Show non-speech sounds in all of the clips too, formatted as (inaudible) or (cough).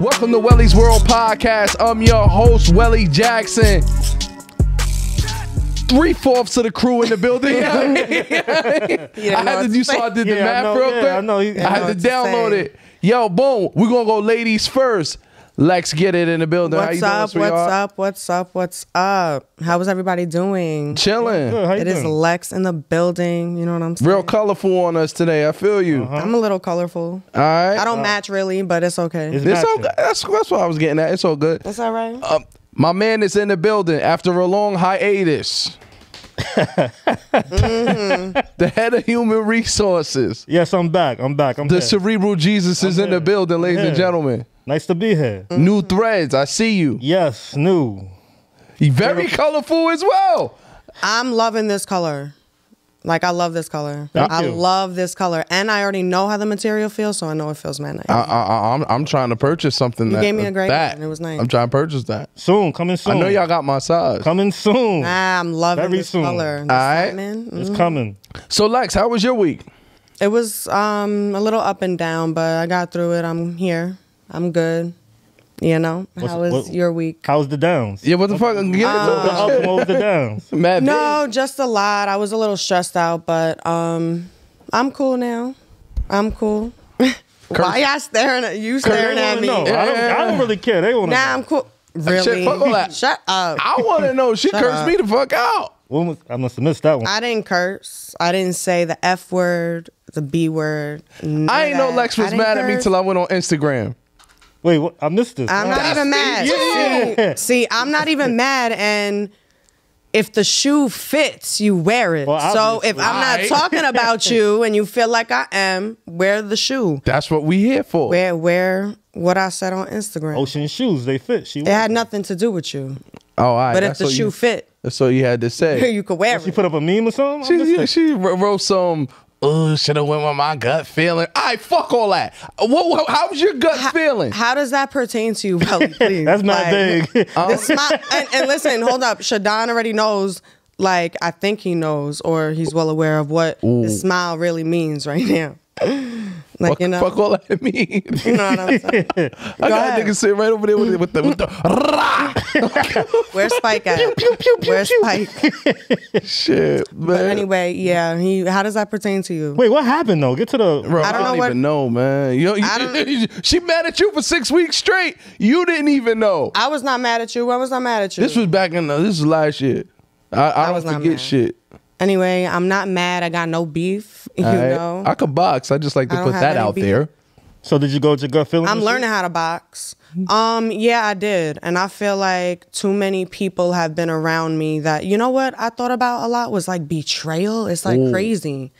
Welcome to Wellie's World Podcast. I'm your host, Wellie Jackson. Three fourths of the crew in the building. (laughs) (laughs) I had to do so I did the Yeah, math know, real yeah, quick. I know. I I had to download it. Yo, boom. We're gonna go ladies first. Lex, get it in the building. How you What's doing, up? What's up? What's up? What's up? How is everybody doing? Chilling. Good, how you It is doing? Lex in the building. You know what I'm saying? Real colorful on us today. I feel you. Uh-huh. I'm a little colorful. All right. I don't match really, but it's okay. It's It's all good. That's, that's what I was getting at. It's all good. It's all right. Um, my man is in the building after a long hiatus. (laughs) The head of human resources. Yes, I'm back. I'm back. I'm The here. cerebral Jesus is in the building, ladies and gentlemen. Nice to be here. New threads. I see you. Yes, new. He very colorful as well. I'm loving this color. Like I love this color. Thank I you. love this color, and I already know how the material feels, so I know it feels man nice. I, I, I, I'm, I'm trying to purchase something. You that, gave me a great that. one. It was nice. I'm trying to purchase that. Soon, coming soon. I know y'all got my size. coming soon. Nah, I'm loving Very this soon. color. The Alright. satin, It's mhm. coming. So Lex, how was your week? It was um a little up and down, but I got through it. I'm here. I'm good. You know, What's- how was what- your week? How's the downs? Yeah, what the fuck? Get The up and what was the downs? into (laughs) it. Mad No, just a lot. I was a little stressed out, but um, I'm cool now. I'm cool. (laughs) Why y'all staring at you? Staring at me? know. I, don't, I don't really care. They want to Nah, know. I'm cool. Really? fuck all that. (laughs) Shut up. I want to know. She cursed up. me the fuck out. When was- I must have missed that one. I didn't curse. I didn't say the F word, the B word. none I of ain't know that. Lex was didn't mad at me curse. till I went on Instagram. Wait, what? I missed this. I'm What not happened? even mad. Yeah. See, (laughs) see, I'm not even mad. And if the shoe fits, you wear it. Well, so if. I'm not talking about (laughs) you and you feel like I am, wear the shoe. That's what we here for. Wear wear what I said on Instagram. Ocean shoes, they fit. She it had nothing to do with you. Oh, all right. But if that's the shoe you, fit, That's all you had to say. (laughs) you could wear She it. put up a meme or something? She, missed she, it. she wrote some. Oh, should have went with my gut feeling. All right, fuck all that. What? what how's your gut feeling? How does that pertain to you, Belly? (laughs) Please. That's not Like, big. The smile, oh. and, and listen, hold up. Shadon already knows. Like I think he knows, or he's well aware of what the smile really means right now. Like fuck, you know, fuck all that means. you know what I'm saying. (laughs) I got ahead. niggas sitting right over there with the with the, with the (laughs) Where's Spike at? Where's Spike? (laughs) shit, man. But anyway, yeah. He. How does that pertain to you? Wait, what happened though? Get to the. Bro, I I don't, don't know what- even know, man. You, you, I don't- she mad at you for six weeks straight. You didn't even know. I was not mad at you. I was not mad at you. this was back in the, this was last year. I, I, I don't was not forget mad. shit. Anyway. I'm not mad. I got no beef. (laughs) You all right? know. I could box. I just like to put that out beef. there. So did you go to your gut feeling? I'm and shit? learning how to box. Um, yeah, I did. And I feel like too many people have been around me that, you know what I thought about a lot was like betrayal. It's like crazy.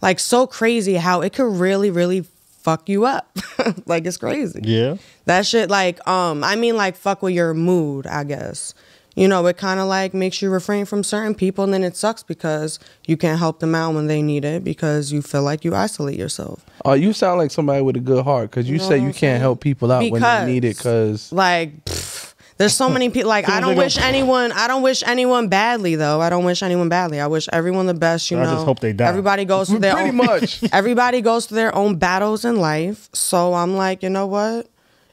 Like so crazy how it could really, really fuck you up. (laughs) like it's crazy. Yeah. That shit like um I mean like fuck with your mood, I guess. You know, it kind of like makes you refrain from certain people and then it sucks because you can't help them out when they need it because you feel like you isolate yourself. Oh, you sound like somebody with a good heart because you know say you can't saying? help people out when they need it. Because Like pff, there's so many people like (laughs) I don't wish anyone I don't wish anyone badly though. I don't wish anyone badly. I wish everyone the best, you know, I just hope they die. Everybody goes (laughs) through their pretty own much. (laughs) everybody goes through their own battles in life. So I'm like, you know what?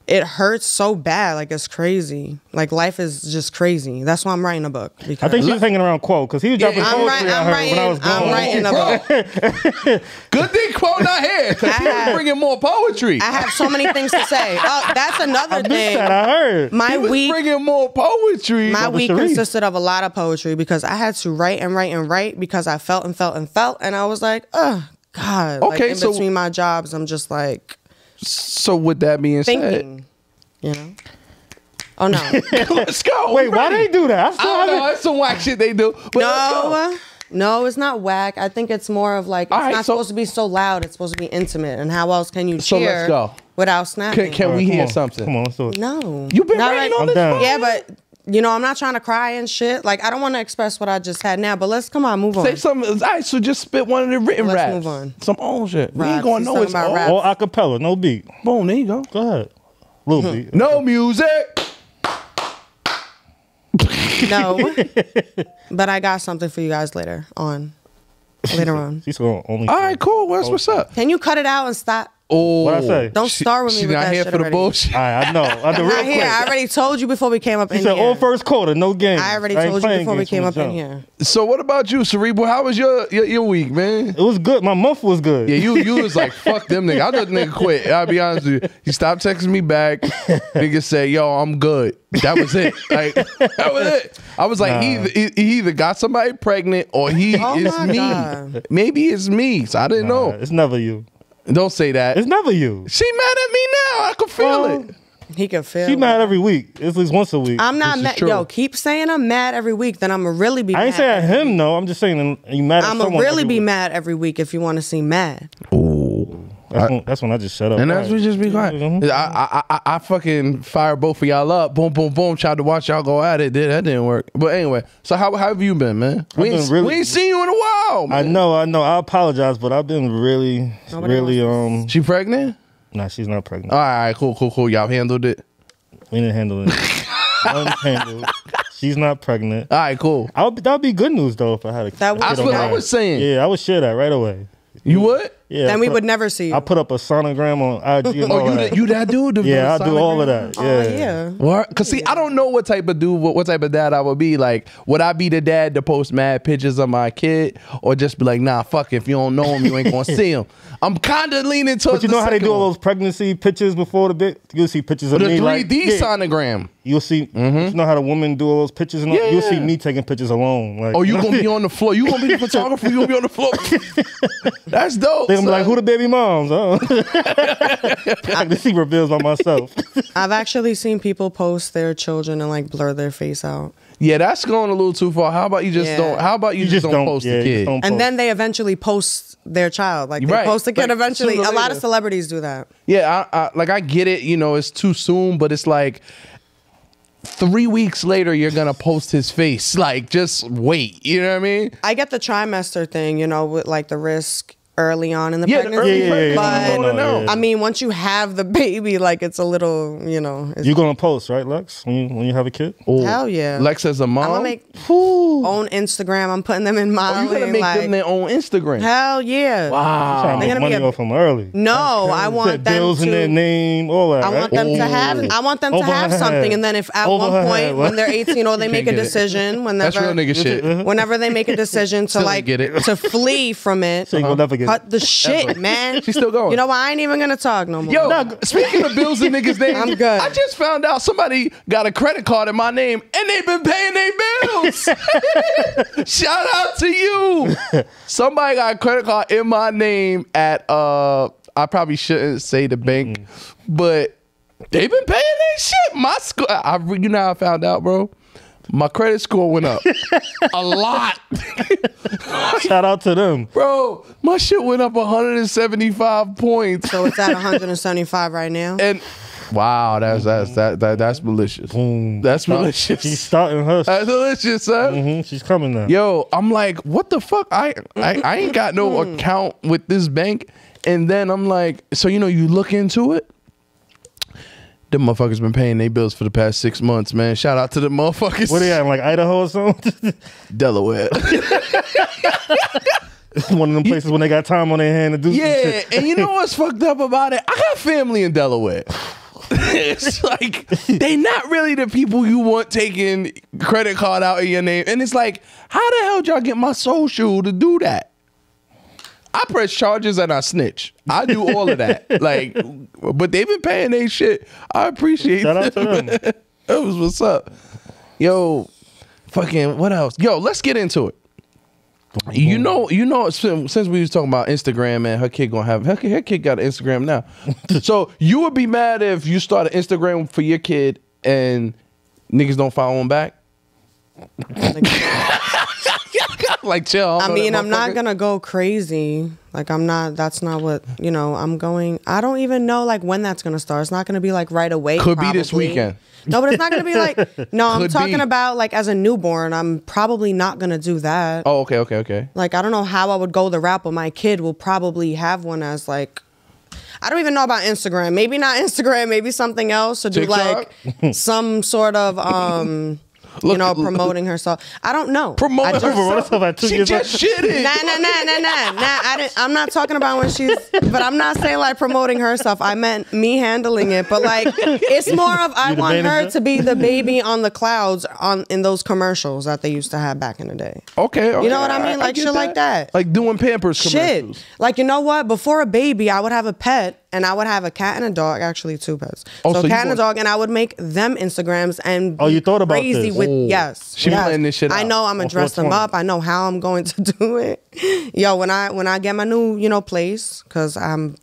It hurts so bad, like it's crazy. Like life is just crazy. That's why I'm writing a book. Because I think she was hanging around Quow because he was dropping yeah, I'm, poetry writing. I I'm heard writing. when I was going. I'm writing a book. (laughs) good thing Quow not here because he was have- bringing more poetry. I have so many things to say. (laughs) Oh, that's another I thing. that. I heard. My he was week bringing more poetry. My week Sharif. consisted of a lot of poetry because I had to write and write and write because I felt and felt and felt, and I was like, oh God. like Okay, in so- between my jobs, I'm just like so with that being said, you know. Oh no, (laughs) let's go. Wait, We why ready. they do that? I I don't know. haven't. It's some whack shit they do. But no, no, it's not whack. I think it's more of like it's All right, not so- supposed to be so loud. It's supposed to be intimate. And how else can you So let's cheer go. without snapping? Can, can All we hear on. something? Come on, let's do it. no, you've been Not writing right- on I'm this? down. Yeah, but you know, I'm not trying to cry and shit. Like I don't want to express what I just had now. But let's come on, move on. Say something. All right, so just spit one of the written Let's raps. move on. Some old shit. we ain't Raps. gonna know talking it's about old. raps. All acapella, no beat. Boom, there you go. Go ahead. Little beat. No music. (laughs) No, but I got something for you guys later on. Later on. She's going only. All right, cool. What's oh. what's up? Can you cut it out and stop? Oh, What'd I oh, say? Don't She- start with me She with not here shit for the already. bullshit. All right, I know. I do real Not here. I already told you before we came up He in said oh, here. all first quarter, no game. I already ain't told you before we came up the in here. So what about you, Cerebral? How was your your, your week, man? It was good. My month was good. Yeah, you you was like fuck them nigga. I thought nigga quit. I'll be honest with you. He stopped texting me back. nigga said, "Yo, I'm good." That was it. Like that was it. I was like, he, Nah. either, he, he either got somebody pregnant or he Oh is me. God. Maybe it's me. So I didn't Nah, know. It's never you. Don't say that. It's never you. she mad at me now. I can feel Well, it. He can feel. She it. mad every week. At least once a week. I'm not mad. Yo, keep saying I'm mad every week. Then I'm gonna really be. I ain't saying at him no. I'm just saying you mad at I'm gonna really be week. mad every week if you want to see mad. That's, when, that's when I just shut up. And that's All what right. just be quiet. Mhm. I, I, I, I fucking fire both of y'all up. Boom, boom, boom. Tried to watch y'all go at it. Did that didn't work. But anyway, so how, how have you been, man? We been ain't, really- we ain't seen you in a while. I know, I know. I apologize, but I've been really, Nobody really um. She pregnant? Nah, she's not pregnant. All right, cool, cool, cool. Y'all handled it. we didn't handle it. (laughs) Unhandled. She's not pregnant. All right, cool. I would, that would be good news though if I had a That would- kid That's what I was saying. Yeah, I would share that right away. You would? Yeah. then we put- would never see you. I put up a sonogram on IG (laughs) oh, and all Oh, you that. that, you that dude? The- (laughs) yeah, I do all of that. Yeah. Oh yeah. What? Cause see, I don't know what type of dude, what, what type of dad I would be. Like, would I be the dad to post mad pictures of my kid, or just be like, nah, fuck, if you don't know him, you ain't gonna see him. (laughs) I'm kind of leaning towards. But you the know how they second do all those pregnancy pictures before the bit? You'll see pictures of the me. 3D like, yeah, sonogram. You'll see. Mm-hmm. You know how the women do all those pictures and all? Yeah, You'll see me taking pictures alone. Like, Oh, you gonna be (laughs) on the floor? You gonna be the (laughs) photographer? You gonna be on the floor? (laughs) That's dope. They gonna be like, who the baby moms? Oh. I can see reveals by myself. I've actually seen people post their children and like blur their face out, Yeah, that's going a little too far. How about you just Yeah. don't? How about you, You just, don't, post yeah, the you kid? just don't and then they eventually post their child. Like they Right. post the kid Like, eventually. A lot of celebrities do that. Yeah, I, I, like I get it. You know, it's too soon, but it's like three weeks later you're gonna post his face. Like, just wait. You know what I mean? I get the trimester thing, you know, with like the risk early on in the Yeah, pregnancy. early Yeah, yeah, yeah, pregnancy, yeah. you No, yeah. I mean, once you have the (laughs) baby, like it's a little, you know, it's, you gonna post, right, Lex? When you when you have a kid? Oh, Hell yeah. Lex as a mom. I'm gonna make Ooh. own Instagram. I'm putting them in my. Oh, you gonna make like, them their own Instagram? Hell yeah. Wow. Trying to They're make gonna money be a- off them early. No, I Put want them bills to. in their name, all that. I want right? them to Oh. have. I want them to have something, head. and then if at Over one point head. when they're 18 or they (laughs) make a get it. decision, That's real whenever nigga shit. whenever they make a (laughs) decision to Still ain't like get it. to flee from it, She ain't gonna never get cut the shit, man. She's still going. You know what? I ain't even gonna talk no more. Yo, speaking of bills and niggas' names, I'm good. I just found out somebody got a credit card in my name and they've been paying their bills. (laughs) Shout out to you. Somebody got a credit card in my name at uh I probably shouldn't say the bank, but they've been paying their shit. My school I you know how I found out, bro? My credit score went up (laughs) a lot. Shout out to them. Bro, my shit went up 175 points. So it's at 175 right now. And wow, that's that's that, that that's malicious. Boom. That's Start- malicious. She's starting her. That's malicious, son. Mhm, She's coming now. Yo, I'm like, what the fuck? I, I I ain't got no account with this bank. And then I'm like, so you know, you look into it. Them motherfuckers been paying their bills for the past six months, man. Shout out to the motherfuckers. Where they at? in, Like Idaho or something? (laughs) Delaware. (laughs) One of them places when they got time on their hand to do yeah, and you know what's fucked up about it? I got family in Delaware. (laughs) it's like they not really the people you want taking credit card out in your name. And it's like, how the hell did y'all get my social to do that? I press charges and I snitch. I do all of that. (laughs) like, but they've been paying their shit. I appreciate Shout out to them. them. (laughs) that was what's up. Yo, fucking what else? Yo, let's get into it. You know, you know. Since since we was talking about Instagram and her kid gonna have her, kid- her kid got an Instagram now, (laughs) so you would be mad if you start an Instagram for your kid and niggas don't follow him back. (laughs) like chill. I mean, I'm not gonna go crazy. Like I'm not. That's not what you know. I'm going. I don't even know like when that's gonna start. It's not gonna be like right away. Could be this weekend. No, but it's not gonna be like. (laughs) No, I'm Could talking be. about like as a newborn. I'm probably not gonna do that. Oh, okay, okay, okay. Like I don't know how I would go the route, but my kid will probably have one as like. I don't even know about Instagram. Maybe not Instagram. Maybe something else to do TikTok? like (laughs) some sort of um. Look- you know, promoting herself. I don't know. Promote I just- Promote herself at two She years just old. shitted. Nah, nah, nah, nah, nah, nah. I didn't, I'm not talking about when she's, but I'm not saying like promoting herself. I meant me handling it. But like, it's more of I want her to be the baby on the clouds on in those commercials that they used to have back in the day. Okay, okay. You know what I mean? Like get shit like that. Like doing Pampers Shit. commercials. Like you know what? Before a baby, I would have a pet, and I would have a cat and a dog. Actually, two pets. Oh, so, so cat and a dog, and I would make them Instagrams and. Oh, you thought about crazy this? with Oh. yes. She yes. planning this shit I know I'm gonna dress them up. I know how I'm going to (laughs) do it. Yo, when I when I get my new you know place, cause I'm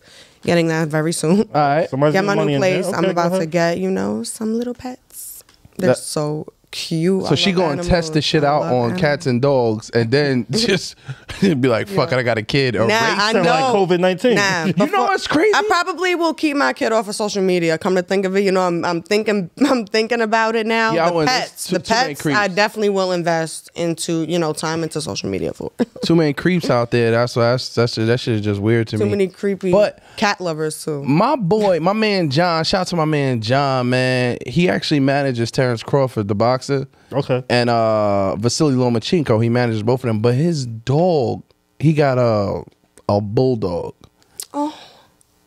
getting that very soon. All right. Somebody's get my new in there. place. I'm about to get you know some little pets. They're That- so cute. So I she gonna test the shit out on animals. cats and dogs, and then (laughs) just (laughs) be like, "Fuck it, I got a kid." Or Nah, race I know. like COVID-19. Nah, (laughs) You know what's crazy? I probably will keep my kid off of social media. Come to think of it, you know, I'm, I'm thinking, I'm thinking about it now. Yeah, the pets, too- the pets. I definitely will invest into, you know, time into social media for. Too many creeps out there. That's that's that's that shit is just weird to Too me. Too many creepy But- cat lovers too. my boy, my man John, shout out to my man John, man. He actually manages Terence Crawford, the boxer, Okay. and uh Vasily Lomachenko. He manages both of them. But his dog, he got a a bulldog. Oh.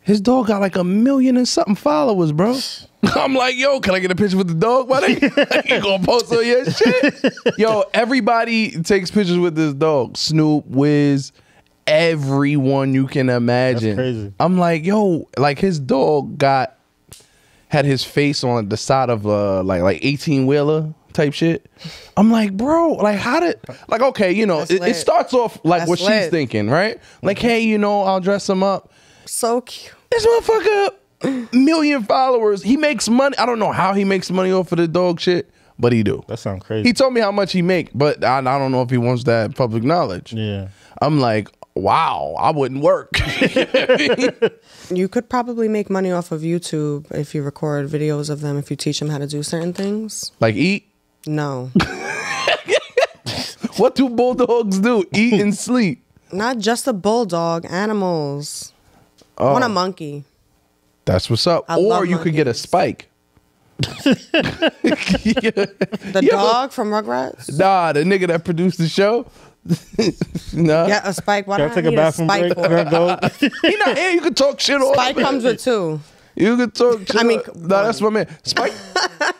His dog got like a million and something followers, bro. (laughs) I'm like, yo, can I get a picture with the dog, buddy? you (laughs) gonna post on your shit? (laughs) Yo, everybody takes pictures with this dog. Snoop, Wiz, everyone you can imagine. That's crazy. I'm like, yo, like his dog got had his face on the side of uh like like 18 wheeler type shit. I'm like, bro, like how did like okay, you know, it, it starts off like That's what she's thinking, right? Like, mm-hmm. hey, you know, I'll dress him up. So cute. This motherfucker, million followers. He makes money. I don't know how he makes money off of the dog shit, but he do. That sounds crazy. He told me how much he make, but I, I don't know if he wants that public knowledge. yeah. I'm like, wow, I wouldn't work. (laughs) You could probably make money off of YouTube if you record videos of them. If you teach them how to do certain things. like eat. No, (laughs) What do bulldogs do? Eat and sleep. not just a bulldog. Animals. I Oh. want a monkey. That's what's up. I or love you could get a spike. (laughs) (laughs) The Yeah, but- dog from Rugrats. Nah, the nigga that produced the show. nah. Get a spike. Why Can I do I take a need bathroom spike break? for? Can I go? He not here. You can talk shit all Spike comes with two. You can talk shit. I mean, all- nah, that's my man. Spike.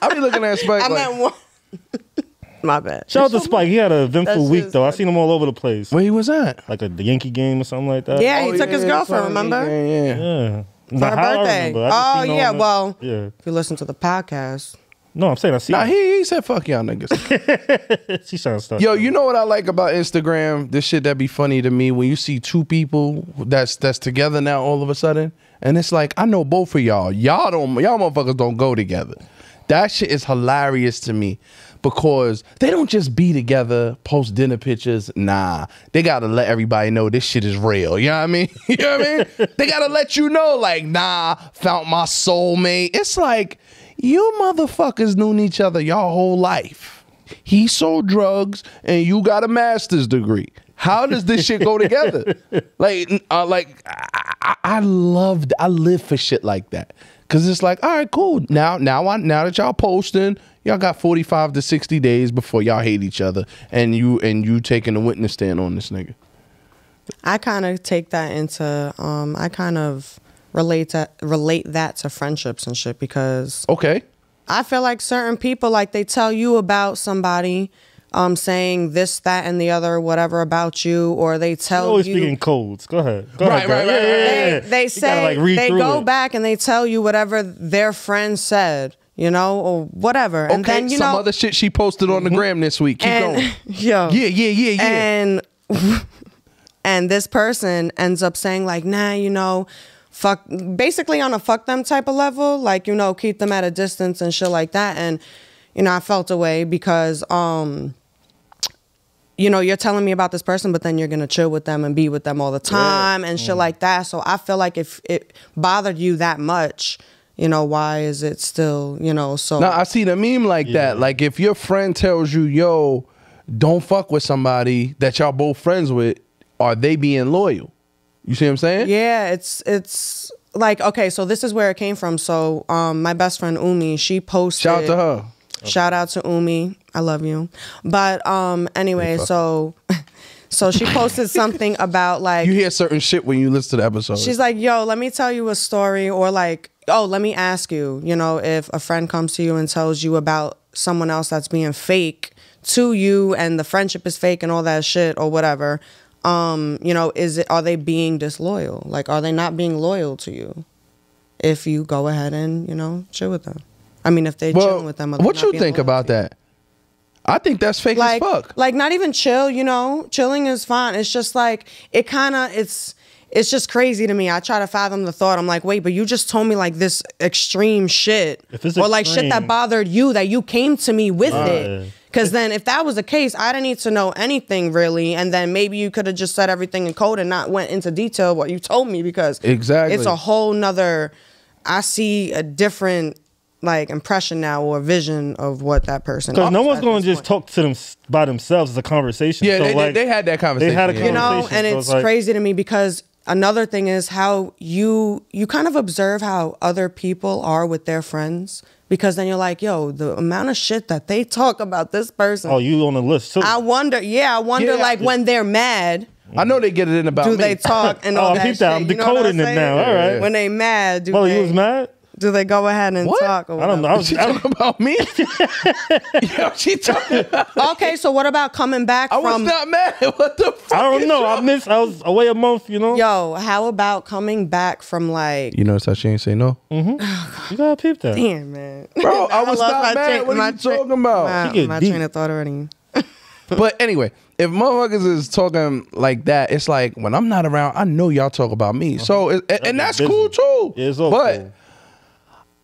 I be looking at Spike I like, meant one. (laughs) My bad. Shout out to Spike. He had an eventful That's week just though. I seen him all over the place. where he was at? Like a the Yankee game or something like that. Yeah, he Oh, took his girlfriend. Remember Yeah, yeah. Yeah. for Nah, her birthday. remember. I just Oh yeah. that. Well, Yeah. if you listen to the podcast, No, I'm saying I see. Nah, him. he, he said fuck y'all niggas. (laughs) She's trying to start. Yo, you know what I like about Instagram? This shit that be funny to me when you see two people that's that's together now all of a sudden, and it's like I know both of y'all. Y'all don't y'all motherfuckers don't go together. That shit is hilarious to me because they don't just be together, post dinner pictures. Nah, they gotta let everybody know this shit is real. You know what I mean? (laughs) you know what I mean? They gotta let you know, like, nah, found my soulmate. It's like you motherfuckers known each other your whole life. He sold drugs and you got a master's degree. How does this shit go together? (laughs) Like, uh, like I, I, I loved, I live for shit like that. Cause it's like, all right, cool. Now, now, I, now that y'all posting, y'all got forty five to sixty days before y'all hate each other, and you and you taking a witness stand on this nigga. I kind of take that into. Um, I kind of relate that relate that to friendships and shit because Okay, I feel like certain people like they tell you about somebody. Um, saying this, that, and the other, whatever about you, or they tell You're tell always you. speaking codes. Go ahead. Go Right, ahead. girl. right, Yeah, right, yeah, right. yeah, they, they say gotta, like, read they go it. back and they tell you whatever their friend said, you know, or whatever. And okay. then you Some know, other shit she posted on the gram this week. Keep and going. (laughs) yo, Yeah, yeah, yeah, yeah. and (laughs) and this person ends up saying like, nah, you know, fuck, basically on a fuck them type of level, like you know, keep them at a distance and shit like that. And you know, I felt away because um. You know, you're telling me about this person, but then you're gonna chill with them and be with them all the time and Mm. shit like that. So I feel like if it bothered you that much, you know, why is it still, you know, so Now I see the meme like that. Like if your friend tells you, "Yo, don't fuck with somebody that y'all both friends with," are they being loyal? You see what I'm saying? Yeah, it's it's like okay, so this is where it came from. So um my best friend Umi, she posted Shout out to her. Shout out to Umi. I love you. But um anyway, so (laughs) so she posted (laughs) something about like You hear certain shit when you listen to the episode. She's like, yo, let me tell you a story, or like, oh, let me ask you, you know, if a friend comes to you and tells you about someone else that's being fake to you and the friendship is fake and all that shit or whatever, um, you know, is it are they being disloyal? Like are they not being loyal to you if you go ahead and, you know, chill with them? I mean if they're chilling with them. what you think about that? I think that's fake like as fuck. like not even chill you know? Chilling is fine. It's just like it kind of it's it's just crazy to me. I try to fathom the thought. I'm like wait but you just told me like this extreme shit. If it's or like shit that bothered you that you came to me with Right. it. Because then if that was the case i didn't need to know anything really. And then maybe you could have just said everything in code and not went into detail what you told me because Exactly. it's a whole nother i see a different like impression now or vision of what that person Because no one's going to just point. talk to them by themselves. It's a conversation. yeah, So, they, like, they, they had that conversation. They had a yeah. you know and so it's it's like- crazy to me because another thing is how you you kind of observe how other people are with their friends because then you're like yo the amount of shit that they talk about this person Oh, you on the list too? i wonder yeah i wonder Yeah. like when they're mad I know they get it in about do me. they talk and (laughs) Oh, all I that peeped that. I'm you know what decoding it now. All right. when they mad do well, they you was mad. Do they go ahead and What? talk or I don't know. I whatever? was, She I, talking (laughs) about me? (laughs) Yo, she talking about okay so what about coming back I was from not mad. (laughs) What the fuck? I don't is know. wrong? I missed. I was away a month. You know. yo how about coming back from like You notice how she ain't say no? Mm-hmm. You gotta peep that. Damn, man. Bro, I was lost not my mad. train- What are my you tra- talking about? My, You get my deep. train of thought already. But anyway, if motherfuckers is talking like that, it's like when I'm not around, I know y'all talk about me. So it, and, and that's busy. cool too. Yeah, it's all but cool.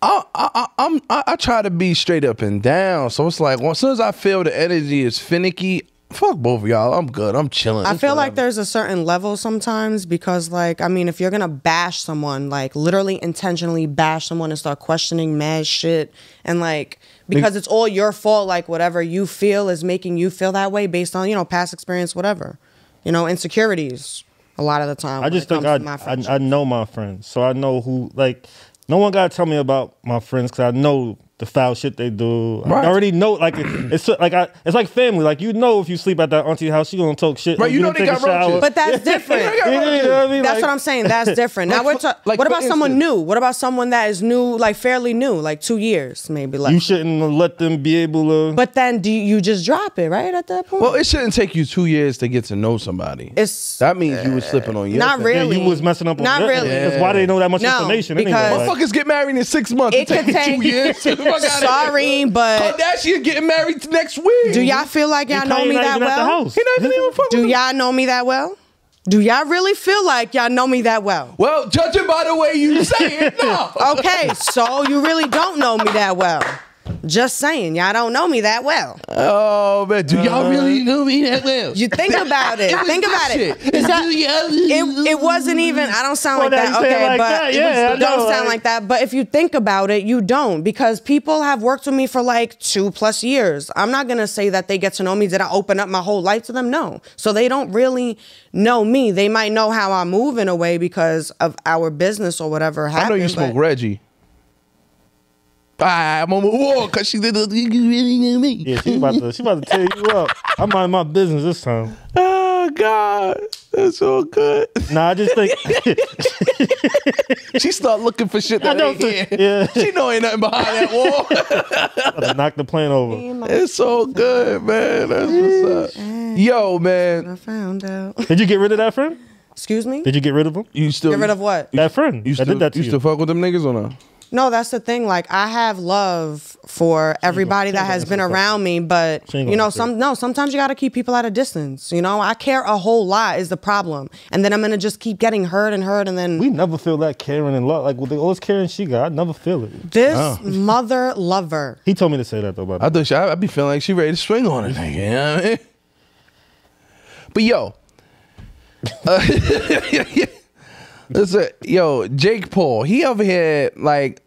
I, I, I, I'm I, I try to be straight up and down. So it's like well, as soon as I feel the energy is finicky, fuck both of y'all. I'm good. I'm chilling. I feel like there's a certain level sometimes because, like, I mean, if you're gonna bash someone, like, literally intentionally bash someone and start questioning mad shit, and like, because it's all your fault, like, whatever you feel is making you feel that way based on, you know, past experience, whatever, you know, insecurities. A lot of the time, I just it think I, my I. I know my friends, so I know who like. No one gotta tell me about my friends because I know the foul shit they do. Right. I already know. Like it's like I, it's like family. Like you know, if you sleep at that auntie house, she gonna talk shit. Right, when (laughs) you know they got roaches. But that's different. You know what I mean? That's Like- what I'm saying. That's different. now we're for- talking. like what about someone instance- new? What about someone that is new, like fairly new, like two years, maybe? Like, You shouldn't let them be able to. but then do you, you just drop it right at that point? well, it shouldn't take you two years to get to know somebody. It's- that means you were slipping on your not thing. Yeah, really. you was messing up. on Not your- really. Because why they know that much No, information? because- anyway? Like, Motherfuckers get married in six months. It It, could take- two years. (laughs) Fuck outta here. Sorry, but Kardashian getting married next week. do y'all feel like y'all know me that even at the well? He not even fuck Do y'all know me that well? Do y'all really feel like y'all know me that well? Well, judging by the way you say it, no. Okay, so you really don't know me that well. Just saying, y'all don't know me that well. Oh man, do y'all really uh, know me that well? You think about it. was think about it. shit. Is that- Do it, it wasn't even i don't sound Well, like that you say it okay like but that. Yeah, was- I don't know, sound like- like that but if you think about it you don't because people have worked with me for like two plus years i'm not gonna say that they get to know me did i open up my whole life to them no so they don't really know me they might know how i move in a way because of our business or whatever I happened, know you smoke but- Reggie. Ah, I'm on the wall because she did. You really know me. yeah, she about to she about to tear you up. I'm mind my business this time. Oh God, that's so good. Nah, I just think (laughs) She start looking for shit that know, ain't here. yeah. She know ain't nothing behind that wall. (laughs) about to knock the plane over. it's so good, man. That's what's up. Yo, man, i found out Did you get rid of that friend? excuse me Did you get rid of him? you still get rid of what That friend You that still, did that to you you. still fuck with them niggas or not? No, that's the thing. Like I have love for everybody that has been around me, but She you know, some no. Sometimes you got to keep people at a distance. You know, I care a whole lot is the problem, and then I'm gonna just keep getting hurt and hurt, and then we never feel that caring and love. Like with the all this caring she got, I never feel it. this mother lover. He told me to say that though. About I thought she, I, I be feeling like she ready to swing on it. nigga, You know what I mean? (laughs) But yo, uh, (laughs) (laughs) listen, yo, Jake Paul, he over here like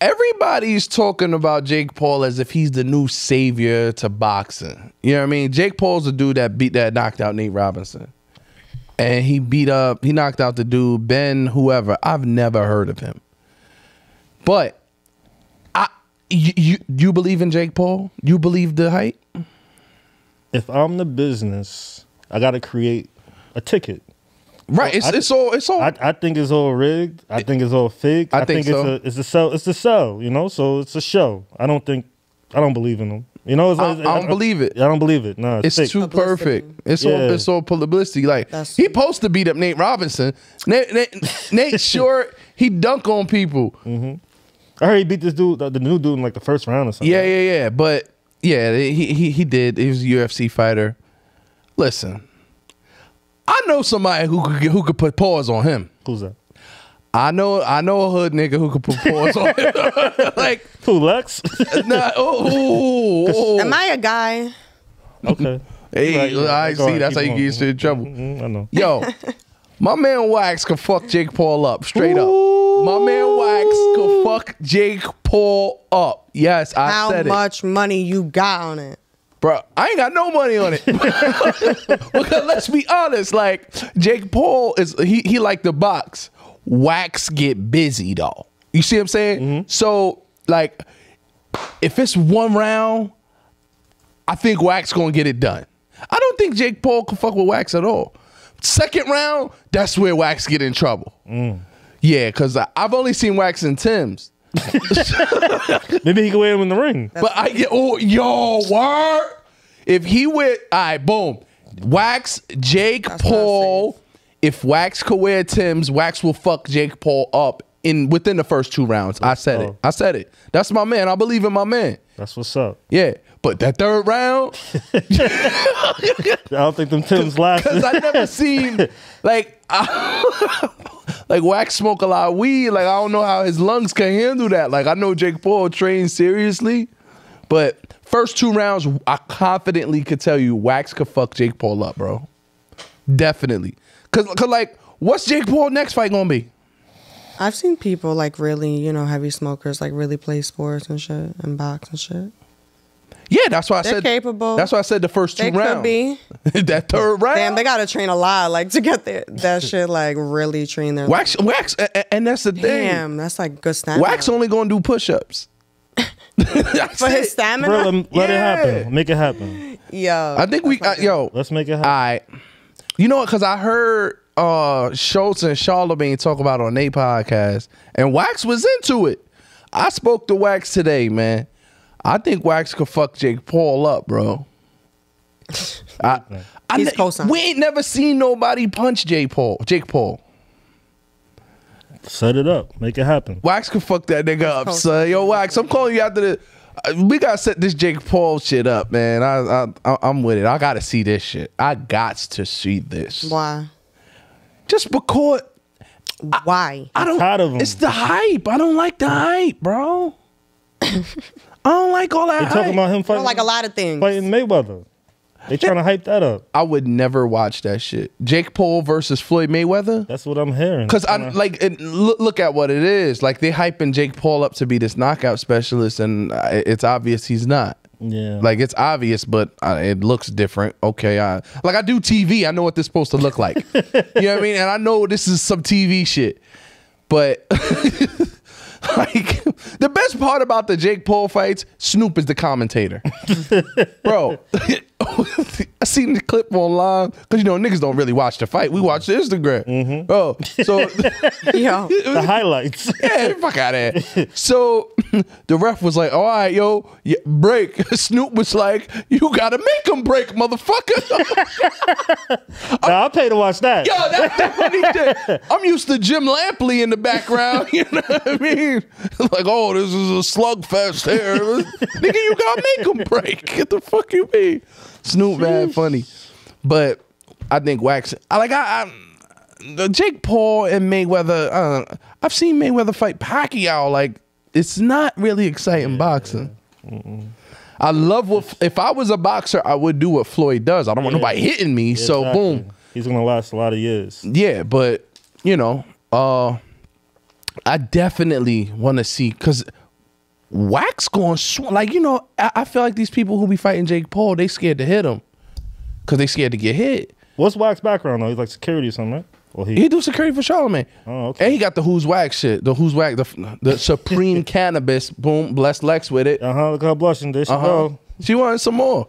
everybody's talking about Jake Paul as if he's the new savior to boxing. You know what I mean? Jake Paul's the dude that beat that knocked out Nate Robinson. And he beat up, he knocked out the dude, Ben, whoever. I've never heard of him. But I you, you you believe in Jake Paul? You believe the hype? If I'm the business, I got to create a ticket. Right. It's I- it's all it's all I, I think it's all rigged. I think it's all fake. I think so. it's a it's a sell. It's a sell. You know, so it's a show. I don't think. I don't believe in them. You know, it's, I- I don't believe it. I don't believe it. No, it's, it's too Publicity. perfect. It's all it's all publicity. Like That's- he supposed to beat up Nate Robinson. Nate, Nate, (laughs) Nate short. He dunk on people. Mm-hmm. I heard he beat this dude, the, the new dude, in like the first round or something. Yeah, yeah, yeah. But yeah, he he he did. He was a UFC fighter. Listen, I know somebody who could who could put pause on him. Who's that? I know I know a hood nigga who could put pause on him. (laughs) like Who Lex? (laughs) nah, oh, oh, oh. Am I a guy? okay. (laughs) Hey, Right, I see. ahead, That's how you get yourself in trouble. Mm, I know. Yo, my man Wax could fuck Jake Paul up straight up. My man Wax could fuck Jake Paul up. Yes, I How said it. How much money you got on it? Bro, I ain't got no money on it. (laughs) because let's be honest, like Jake Paul is he he like the box. Wax get busy though. You see what I'm saying? Mm-hmm. So like if it's one round, I think Wax gonna get it done. I don't think Jake Paul can fuck with Wax at all. Second round, that's where Wax get in trouble. Mm. Yeah, because I've only seen Wax and Tim's. (laughs) Maybe he can wear him in the ring. But I get oh yo word. If he went, all right, boom. Wax, Jake That's Paul. If Wax could wear Tim's, Wax will fuck Jake Paul up in within the first two rounds. I said it. Oh. I said it. That's my man. I believe in my man. That's what's up. Yeah. But that third round, (laughs) I don't think them Tim's (laughs) last because lasted. I never seen like (laughs) like Wax smoke a lot of weed. Like I don't know how his lungs can handle that. Like I know Jake Paul trains seriously, but first two rounds, I confidently could tell you Wax could fuck Jake Paul up, bro. Definitely, cause, cause like, what's Jake Paul next fight gonna be? I've seen people like really, you know, heavy smokers like really play sports and shit and box and shit. Yeah, that's why I They're said capable. That's why I said the first two They rounds. could be. (laughs) that third round. Damn, they gotta train a lot, like to get their, that shit, like really train their. Wax, Wax, a- a- and that's the thing. Damn, that's like good stamina. Wax only gonna do push-ups. (laughs) For his (laughs) it. stamina. Bro, let, let Yeah. it happen. Make it happen. Yo, I think we, uh, yo, Let's make it happen. All right. you know what? Because I heard uh Schulz and Charlamagne talk about it on their podcast, and Wax was into it. I spoke to Wax today, man. I think Wax could fuck Jake Paul up, bro. I, I He's ne- we ain't never seen nobody punch Jake Paul. Jake Paul. Set it up. Make it happen. Wax could fuck that nigga up, close. son. Yo, Wax, I'm calling you after the. uh, We gotta set this Jake Paul shit up, man. I, I, I'm with it. I gotta see this shit. I got to see this. why? Just because Why? I don't. of. It's the hype. I don't like the hype, bro. (laughs) I don't like all that. They talking hype. about him I fighting, don't like a lot of things. fighting Mayweather. They trying to hype that up. I would never watch that shit. Jake Paul versus Floyd Mayweather. That's what I'm hearing. Because I Tryna- like it, look, look at what it is. Like they hyping Jake Paul up to be this knockout specialist, and uh, it's obvious he's not. Yeah. Like it's obvious, but uh, it looks different. Okay, I like I do TV. I know what this supposed to look like. (laughs) you know what I mean? And I know this is some TV shit. But (laughs) (laughs) like the best part about the Jake Paul fights, Snoop is the commentator. (laughs) Bro, (laughs) I seen the clip online because you know niggas don't really watch the fight. We watch the Instagram. Oh, so (laughs) Yo, (laughs) the highlights. yeah, fuck out of here. So the ref was like, "All right, yo, yeah, break." Snoop was like, "You gotta make him break, motherfucker." nah, I pay to watch that. yo, that's the funny thing. I'm used to Jim Lampley in the background. You know what I mean? Like, oh, this is a slugfest here, nigga. You gotta make him break. Get the fuck you mean? Snoop, man, funny, but I think Wax. I like I. I the Jake Paul and Mayweather. Uh, I've seen Mayweather fight Pacquiao. Like it's not really exciting boxing. I love what if I was a boxer, I would do what Floyd does. I don't want Yeah. nobody hitting me. So Exactly. boom, He's gonna last a lot of years. yeah. But you know, uh, I definitely want to see because Wax going sw- like you know. I, I feel like these people who be fighting Jake Paul, they scared to hit him because they scared to get hit. What's Wax background though? He's like security or something, right? Or he, He do security for Charlamagne. Oh, okay. And he got the Who's Wax shit. The Who's Wax, the, the Supreme (laughs) Cannabis. Boom, bless Lex with it. uh huh. Look how blushing. There she Uh-huh. She wanted some more.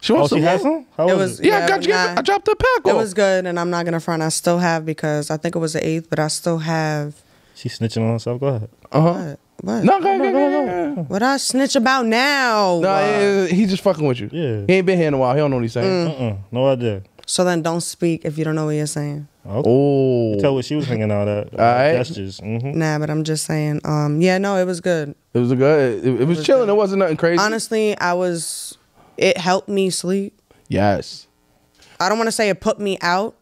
She wants Oh, wants she some has more. some. How It was was- it? Yeah, I got you. nah. I dropped the pack It off. was good, and I'm not gonna front. I still have because I think it was the eighth, but I still have. She snitching on herself. Go ahead. Uh-huh. What? What? No, go, go, go, go, go. What I snitch about now? No, yeah, yeah, he just fucking with you. Yeah. He ain't been here in a while. He don't know what he's saying. Mm. Uh-uh. No idea. So then don't speak if you don't know what you're saying. Okay. Oh, Tell what she was hanging out at. Alright. Gestures. Mm-hmm. Nah, but I'm just saying. Um, yeah, no, it was good. it was a good. It, it was chilling. It wasn't nothing crazy. Honestly, I was. It helped me sleep. Yes. I don't want to say it put me out,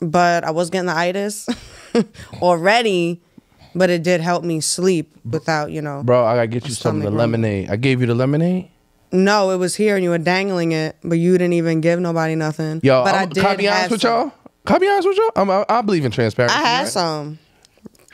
but I was getting the itis (laughs) already. But it did help me sleep without, you know. Bro, I gotta get you some of the lemonade. I gave you the lemonade. No, it was here and you were dangling it, but you didn't even give nobody nothing. Yo, but I'm, I did can I be honest with y'all? Can I be honest with y'all? I'm, I, I believe in transparency. I had right? some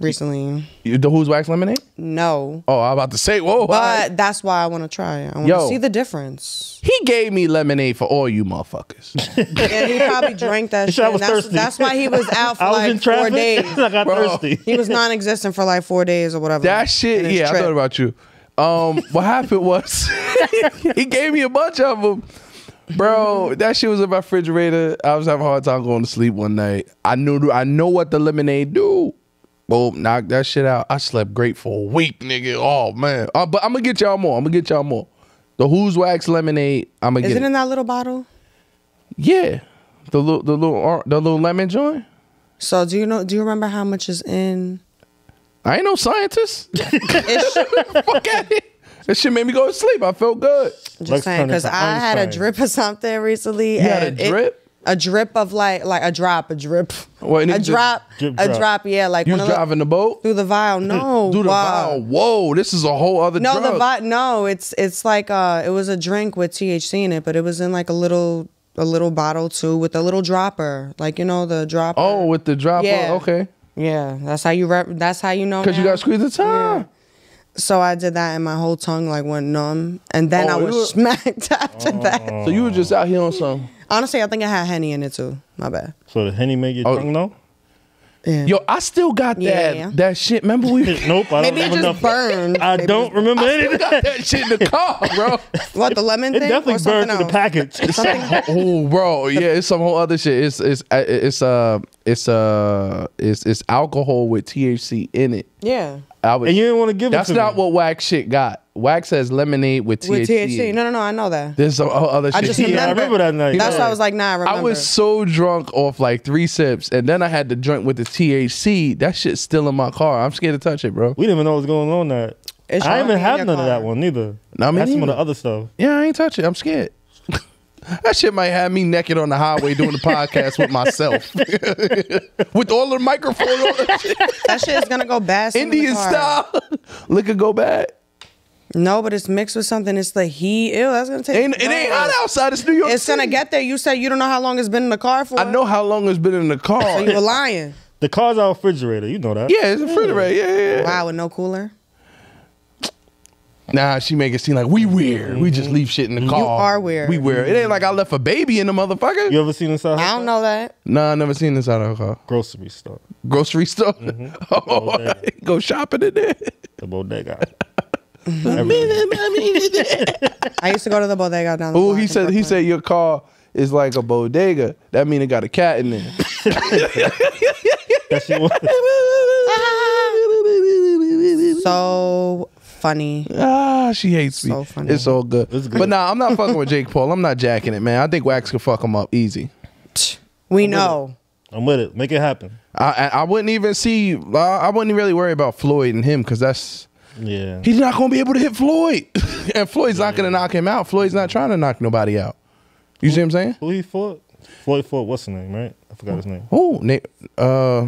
recently. You- The Who's Wax lemonade? No, Oh, I'm about to say, whoa. but I- that's why I want to try it. I want to see the difference. he gave me lemonade for all you motherfuckers. (laughs) And he probably drank that (laughs) shit. I was that's, thirsty. that's why he was (laughs) out for I was like in four traffic. days. I got Bro. thirsty. He was non-existent for like four days or whatever. that shit, his yeah, I thought about you. Um, what happened was he gave me a bunch of them. Bro, that shit was in my refrigerator. I was having a hard time going to sleep one night. I knew I know what the lemonade do. Boom, knock that shit out. I slept great for a week, nigga. Oh man. Uh, but I'm gonna get y'all more. I'm gonna get y'all more. The Who's Wax lemonade. I'm gonna Is get it it. in that little bottle? Yeah. The little the little or- the little lemon joint. So do you know? Do you remember how much is in? I ain't no scientist. (laughs) It's (laughs) Fuck at it. That shit made me go to sleep. I felt good. just Lex saying because I had a drip or something recently. You had a and it- drip? A drip of like like a drop, a drip, What, a it just- drop, Drip a drop. drop. Yeah, like You one was the- driving the boat? through the vial. (clears throat) No, through the wow. vial. Whoa, this is a whole other No, drug. the vi- no, it's it's like uh, it was a drink with THC in it, but it was in like a little a little bottle too with a little dropper, like you know the dropper. oh, with the dropper. Yeah. Okay. yeah, that's how you rep- that's how you know. Because you got to squeeze the time. So I did that, and my whole tongue like went numb, and then Oh, I you was (laughs) smacked after that. So you were just out here on some. Honestly, I think I had henny in it too. My bad. So the henny made your Oh. tongue know? Yeah. Yo, I still got that Yeah. that shit. Remember we (laughs) Nope. I don't Maybe it just nothing. burned. I Maybe don't remember I anything. still got that shit in the car, (laughs) bro. What the lemon It thing? definitely or something burned through the package. (laughs) Oh, bro, yeah, it's some whole other shit. It's it's uh, it's uh it's uh it's it's alcohol with THC in it. Yeah. I was, And you didn't want to give that's it to not me. what wax shit got. Wax has lemonade with THC. With in THC. No, no, no. I know that. There's some other shit. I just Yeah, I remember. remember that night. That's Yeah. why I was like, nah, I remember. I was so drunk off like three sips, and then I had to drink with the THC. That shit's still in my car. I'm scared to touch it, bro. We didn't even know what was going on that. It's I wrong didn't in have your none of that one neither. No, me I had some of neither. the other stuff. Yeah, I ain't touch it. I'm scared. That shit might have me naked on the highway doing the podcast with myself, (laughs) with all the microphone on. That shit. That shit is gonna go bad. soon in the Indian car. style. (laughs) Liquor go bad. No, but it's mixed with something. It's the heat. Ew, that's gonna take. Ain't, it ain't hot outside. It's New York. It's gonna get there. You said you don't know how long it's been in the car for. I know how long it's been in the car. So you were lying. The car's our refrigerator. You know that. yeah, it's a refrigerator. Yeah, yeah, yeah. Wow, with no cooler. Nah, she make it seem like we mm-hmm. weird. We just mm-hmm. leave shit in the car. You are weird. We weird. It ain't mm-hmm. like I left a baby in the motherfucker. You ever seen inside? her I don't car? know that. Nah, I never seen this out of her car. Grocery store. Grocery store. (laughs) Oh, Bodega. (laughs) go shopping in there. The bodega. (laughs) Everything. I used to go to the bodega down Oh, he said he Brooklyn. said your car is like a bodega. That mean it got a cat in there. That shit So funny. ah, she hates me. Funny. It's all good. It's good. But nah, I'm not fucking with Jake Paul. I'm not jacking it, man. I think Wax could fuck him up easy. We know. I'm with it. Make it happen. I I, I wouldn't even see. I, I wouldn't really worry about Floyd and him because that's Yeah. he's not gonna be able to hit Floyd, (laughs) and Floyd's not gonna knock him out. Floyd's not trying to knock nobody out. You see what I'm saying? Who he fought? Floyd fought. What's his name? Right? I forgot his name. Oh, Nate, uh,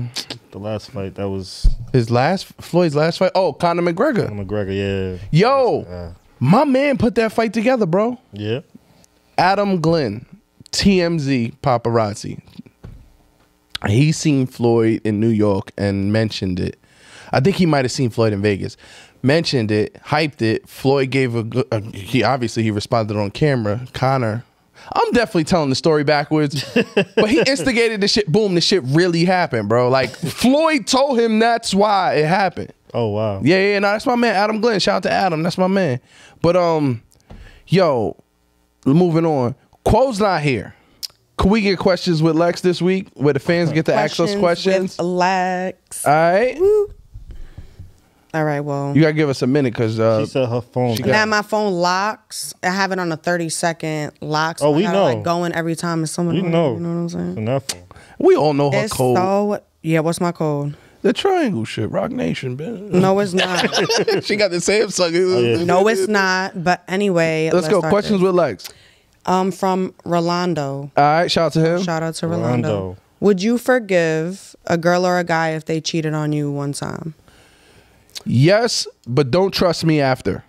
The last fight that was his last Floyd's last fight. Oh, Conor McGregor. McGregor. Yeah. Yo, Uh, my man put that fight together, bro. yeah. Adam Glyn, TMZ paparazzi. He seen Floyd in New York and mentioned it. I think he might have seen Floyd in Vegas. Mentioned it, hyped it. Floyd gave a good. Uh, he obviously he responded on camera. Conor I'm definitely telling the story backwards. (laughs) but he instigated the shit. Boom, the shit really happened, bro. Like Floyd told him that's why it happened. Oh wow. Yeah, yeah, no, that's my man, Adam Glyn. Shout out to Adam, that's my man. But um, yo, moving on. Quow's not here. Can we get questions with Lex this week, where the fans get to ask us questions? with Lex. All right, All right, well. you gotta give us a minute because uh, She said her phone. she got- now my phone locks. I have it on a 30 second lock. So Oh, we I gotta, know. Like going every time it's someone. We know. You know what I'm saying? on that phone. we all know her It's code. so. Yeah, what's my code? the triangle shit, Roc Nation, man. No, it's not. (laughs) she got the Samsung. yeah. no, it's not. But anyway, Let's, go. start Questions this. with Lex. Um, from Rolando. All right, shout out to him. Shout out to Rolando. Rolando. Would you forgive a girl or a guy if they cheated on you one time? Yes, but don't trust me after.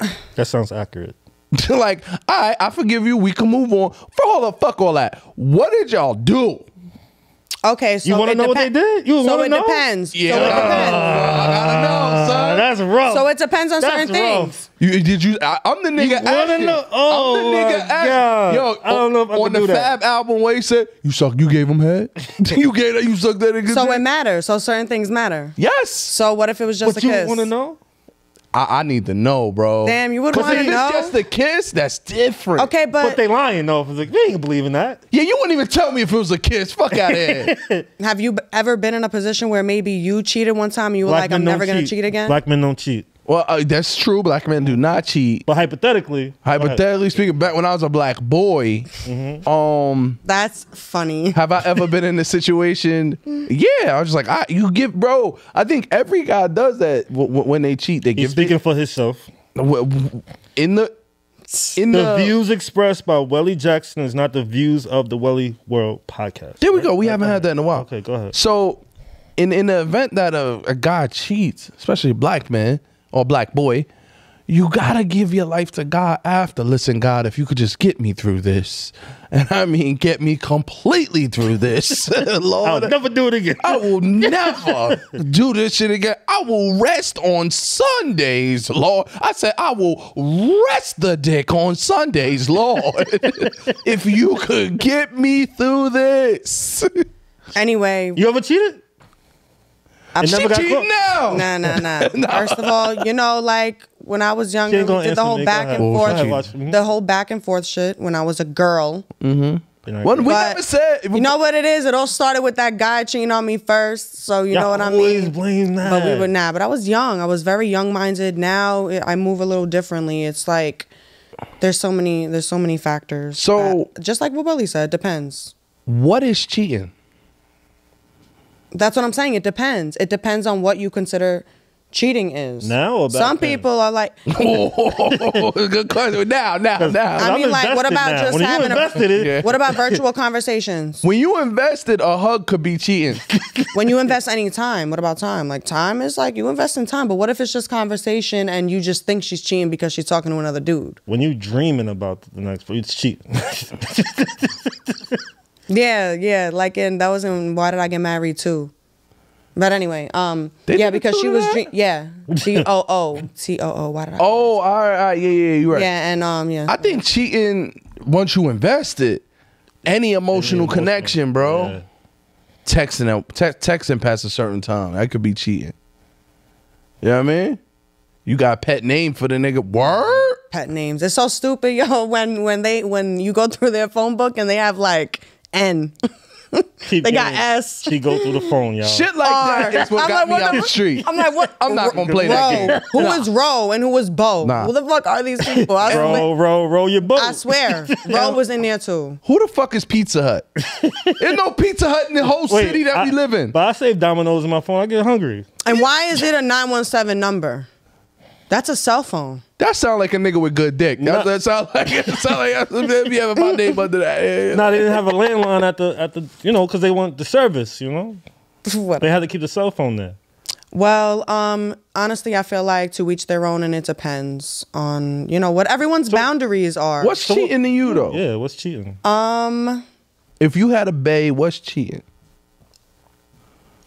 (sighs) That sounds accurate. (laughs) like, all right, I forgive you. We can move on. For all the fuck all that. What did y'all do? Okay, so You wanna it know what they did? You so wanna it know? depends. So it depends. I gotta know, son. That's rough. So it depends on That's certain rough. things. You, did you? I, I'm the nigga. You wanna asking. know? Oh, I'm the oh nigga my asking. God. Yo, I don't know if I on can the do that. Fab album where he said, "You suck, you gave him head. (laughs) (laughs) you gave that, you sucked that nigga." So dick." it matters. So certain things matter. yes. So what if it was just But a you kiss? want to know? I, I need to know, bro. Damn, you would Because wanna if know? it's just a kiss, that's different. Okay, But, but, they lying though. If it's like they ain't believing that. Yeah, you wouldn't even tell me if it was a kiss. Fuck out of here. (laughs) have you ever been in a position where maybe you cheated one time and you were like, I'm don't never gonna cheat again? Black men don't cheat. Well, uh, that's true. Black men do not cheat. But hypothetically. Hypothetically speaking, back when I was a black boy, Mm-hmm. um, That's funny. have I ever been in a situation? (laughs) Yeah, I was just like, I, you give, bro. I think every guy does that w- w- when they cheat. They he's give speaking for himself. w- w- in the in The the, views expressed by Wellie Jackson is not the views of the Wellie World podcast. There we go. We haven't had that in a while. Okay, go ahead. So, in in the event that a, a guy cheats, especially a black man or black boy, you gotta give your life to God after. Listen, God, if you could just get me through this, and I mean get me completely through this, (laughs) Lord, I'll Lord. never do it again. I will (laughs) never do this shit again. I will rest on Sundays, Lord. I said I will rest the dick on Sundays, Lord. (laughs) if you could get me through this. Anyway, You ever cheated? I'm It never She got cheating caught? now. Nah, nah, (laughs) nah. First of all, you know, like when I was She younger, we did the whole me. Back ahead. and Go forth, ahead, watch me. the whole back and forth shit when I was a girl. Been like, Well, we But never said. You know what it is? It all started with that guy cheating on me first. So you know what I always mean. blame that. But we were nah. But I was young. I was very young minded. Now it- I move a little differently. It's like there's so many there's so many factors. So- that- just like what Willie said, depends. what is cheating? That's what I'm saying. It depends. It depends on what you consider cheating is. Now or some then? people are like, (laughs) Oh, good question. Now, now, now. I I'm mean, like, what about now. just when you having a- invested it? What about virtual conversations? when you invested, a hug could be cheating. (laughs) when you invest any time, what about time? Like time is like you invest in time, but what if it's just conversation and you just think she's cheating because she's talking to another dude? When you dreaming about the next, it's cheating. (laughs) Yeah, yeah. Like in that was in Why Did I Get Married too? But anyway, um, They yeah, did because do she was that? dream- yeah, T O O T O O. Why did I? Oh, all right, all right, yeah, yeah, you're right. yeah, and um, yeah. I think cheating once you invest it, any emotional emotional, connection, bro. Yeah. Texting out, te- texting past a certain time, that could be cheating. You know what I mean? You got a pet name for the nigga. Word? pet names. It's so stupid, (laughs) yo. When when they when you go through their phone book and they have like N. (laughs) Keep They got going. S. She go through the phone, y'all. Shit like that R. is what I'm got like, me what out the the street. I'm like, what? I'm not gonna play that Ro. game. Who Nah. was Ro and who was Bo? Nah. Who the fuck are these people? I, swear, roll, roll, roll your boat. I swear, (laughs) Ro was in there too. Who the fuck is Pizza Hut? (laughs) There's no Pizza Hut in the whole Wait, city that I- we live in. But I save Domino's in my phone. I get hungry. And why is it a 917 number? That's a cell phone. That sound like a nigga with good dick. That, Nah. that sound like (laughs) it sound like if you have my name under that. Yeah, yeah. No, they didn't have a landline at the at the you know because they want the service. You know, (laughs) What? they had to keep the cell phone there. Well, um, honestly, I feel like to each their own, and it depends on you know what everyone's boundaries are. What's cheating to you though? Yeah, what's cheating? Um, If you had a bae, what's cheating?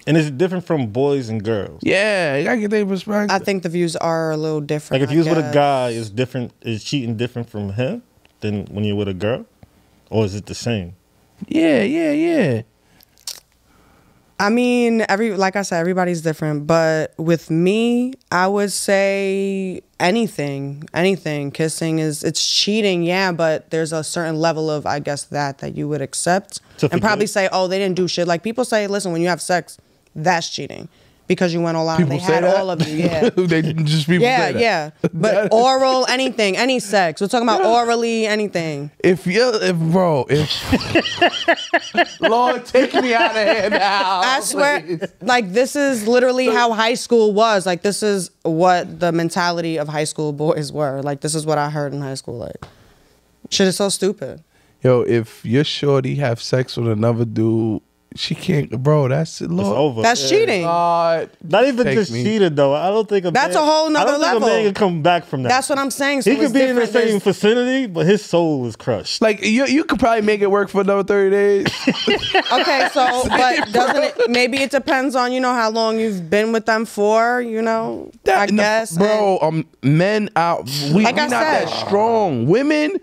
And it's different from boys and girls. Yeah, you gotta get their perspective. I think the views are a little different. Like if you was with a guy, is different. Is cheating different from him? than when you're with a girl, or is it the same? Yeah, yeah, yeah. I mean, every like I said, everybody's different. But with me, I would say anything, anything. Kissing is it's cheating, yeah, but there's a certain level of I guess that that you would accept To and probably say, oh, they didn't do shit. Like people say, listen, when you have sex, that's cheating because you went all out. People they had that. all of you, yeah. (laughs) they just people Yeah, yeah. But (laughs) oral, anything, any sex. We're talking about orally, anything. If you, if bro, if (laughs) Lord, take me out of here now. I swear, please. like this is literally how high school was. Like this is what the mentality of high school boys were. Like this is what I heard in high school. Like, shit is so stupid. Yo, if your shorty have sex with another dude, she can't, bro. That's it, It's over. That's Yeah. cheating. God, Not even Take just me. cheated though. I don't think a That's man, a whole nother I don't level. think a man can come back from that. That's what I'm saying. So he could be in the same There's- vicinity, but his soul is crushed. like you, you could probably make it work for another thirty days. (laughs) Okay, so (laughs) but doesn't it? Maybe it depends on you know how long you've been with them for. You know, I That- no, guess, bro. Um, men out. We, Like we I not said. that strong. Women,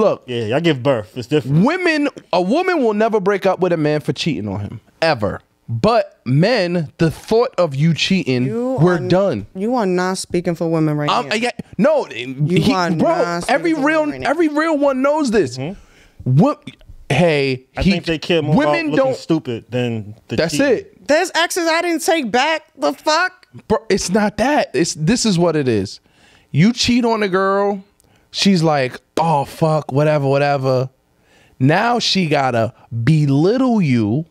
look. yeah, y'all give birth. It's different. Women, a woman will never break up with a man for cheating on him ever. But men, the thought of you cheating, You we're are- done. You are not speaking for women right Um, now. yeah, no, he- are bro. not Every speaking real, for women right every real one knows this. What? Hey, I he- think they care more women about looking don't. stupid than the That's cheating. it, There's exes I didn't take back. The fuck? bro. It's not that. It's this is what it is. You cheat on a girl, she's like, oh fuck, whatever, whatever. Now she gotta belittle you.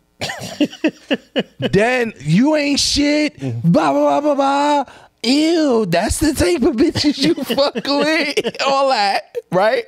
then you ain't shit. Blah blah blah blah blah. Ew, that's the type of bitches you (laughs) fuck with. All that, right?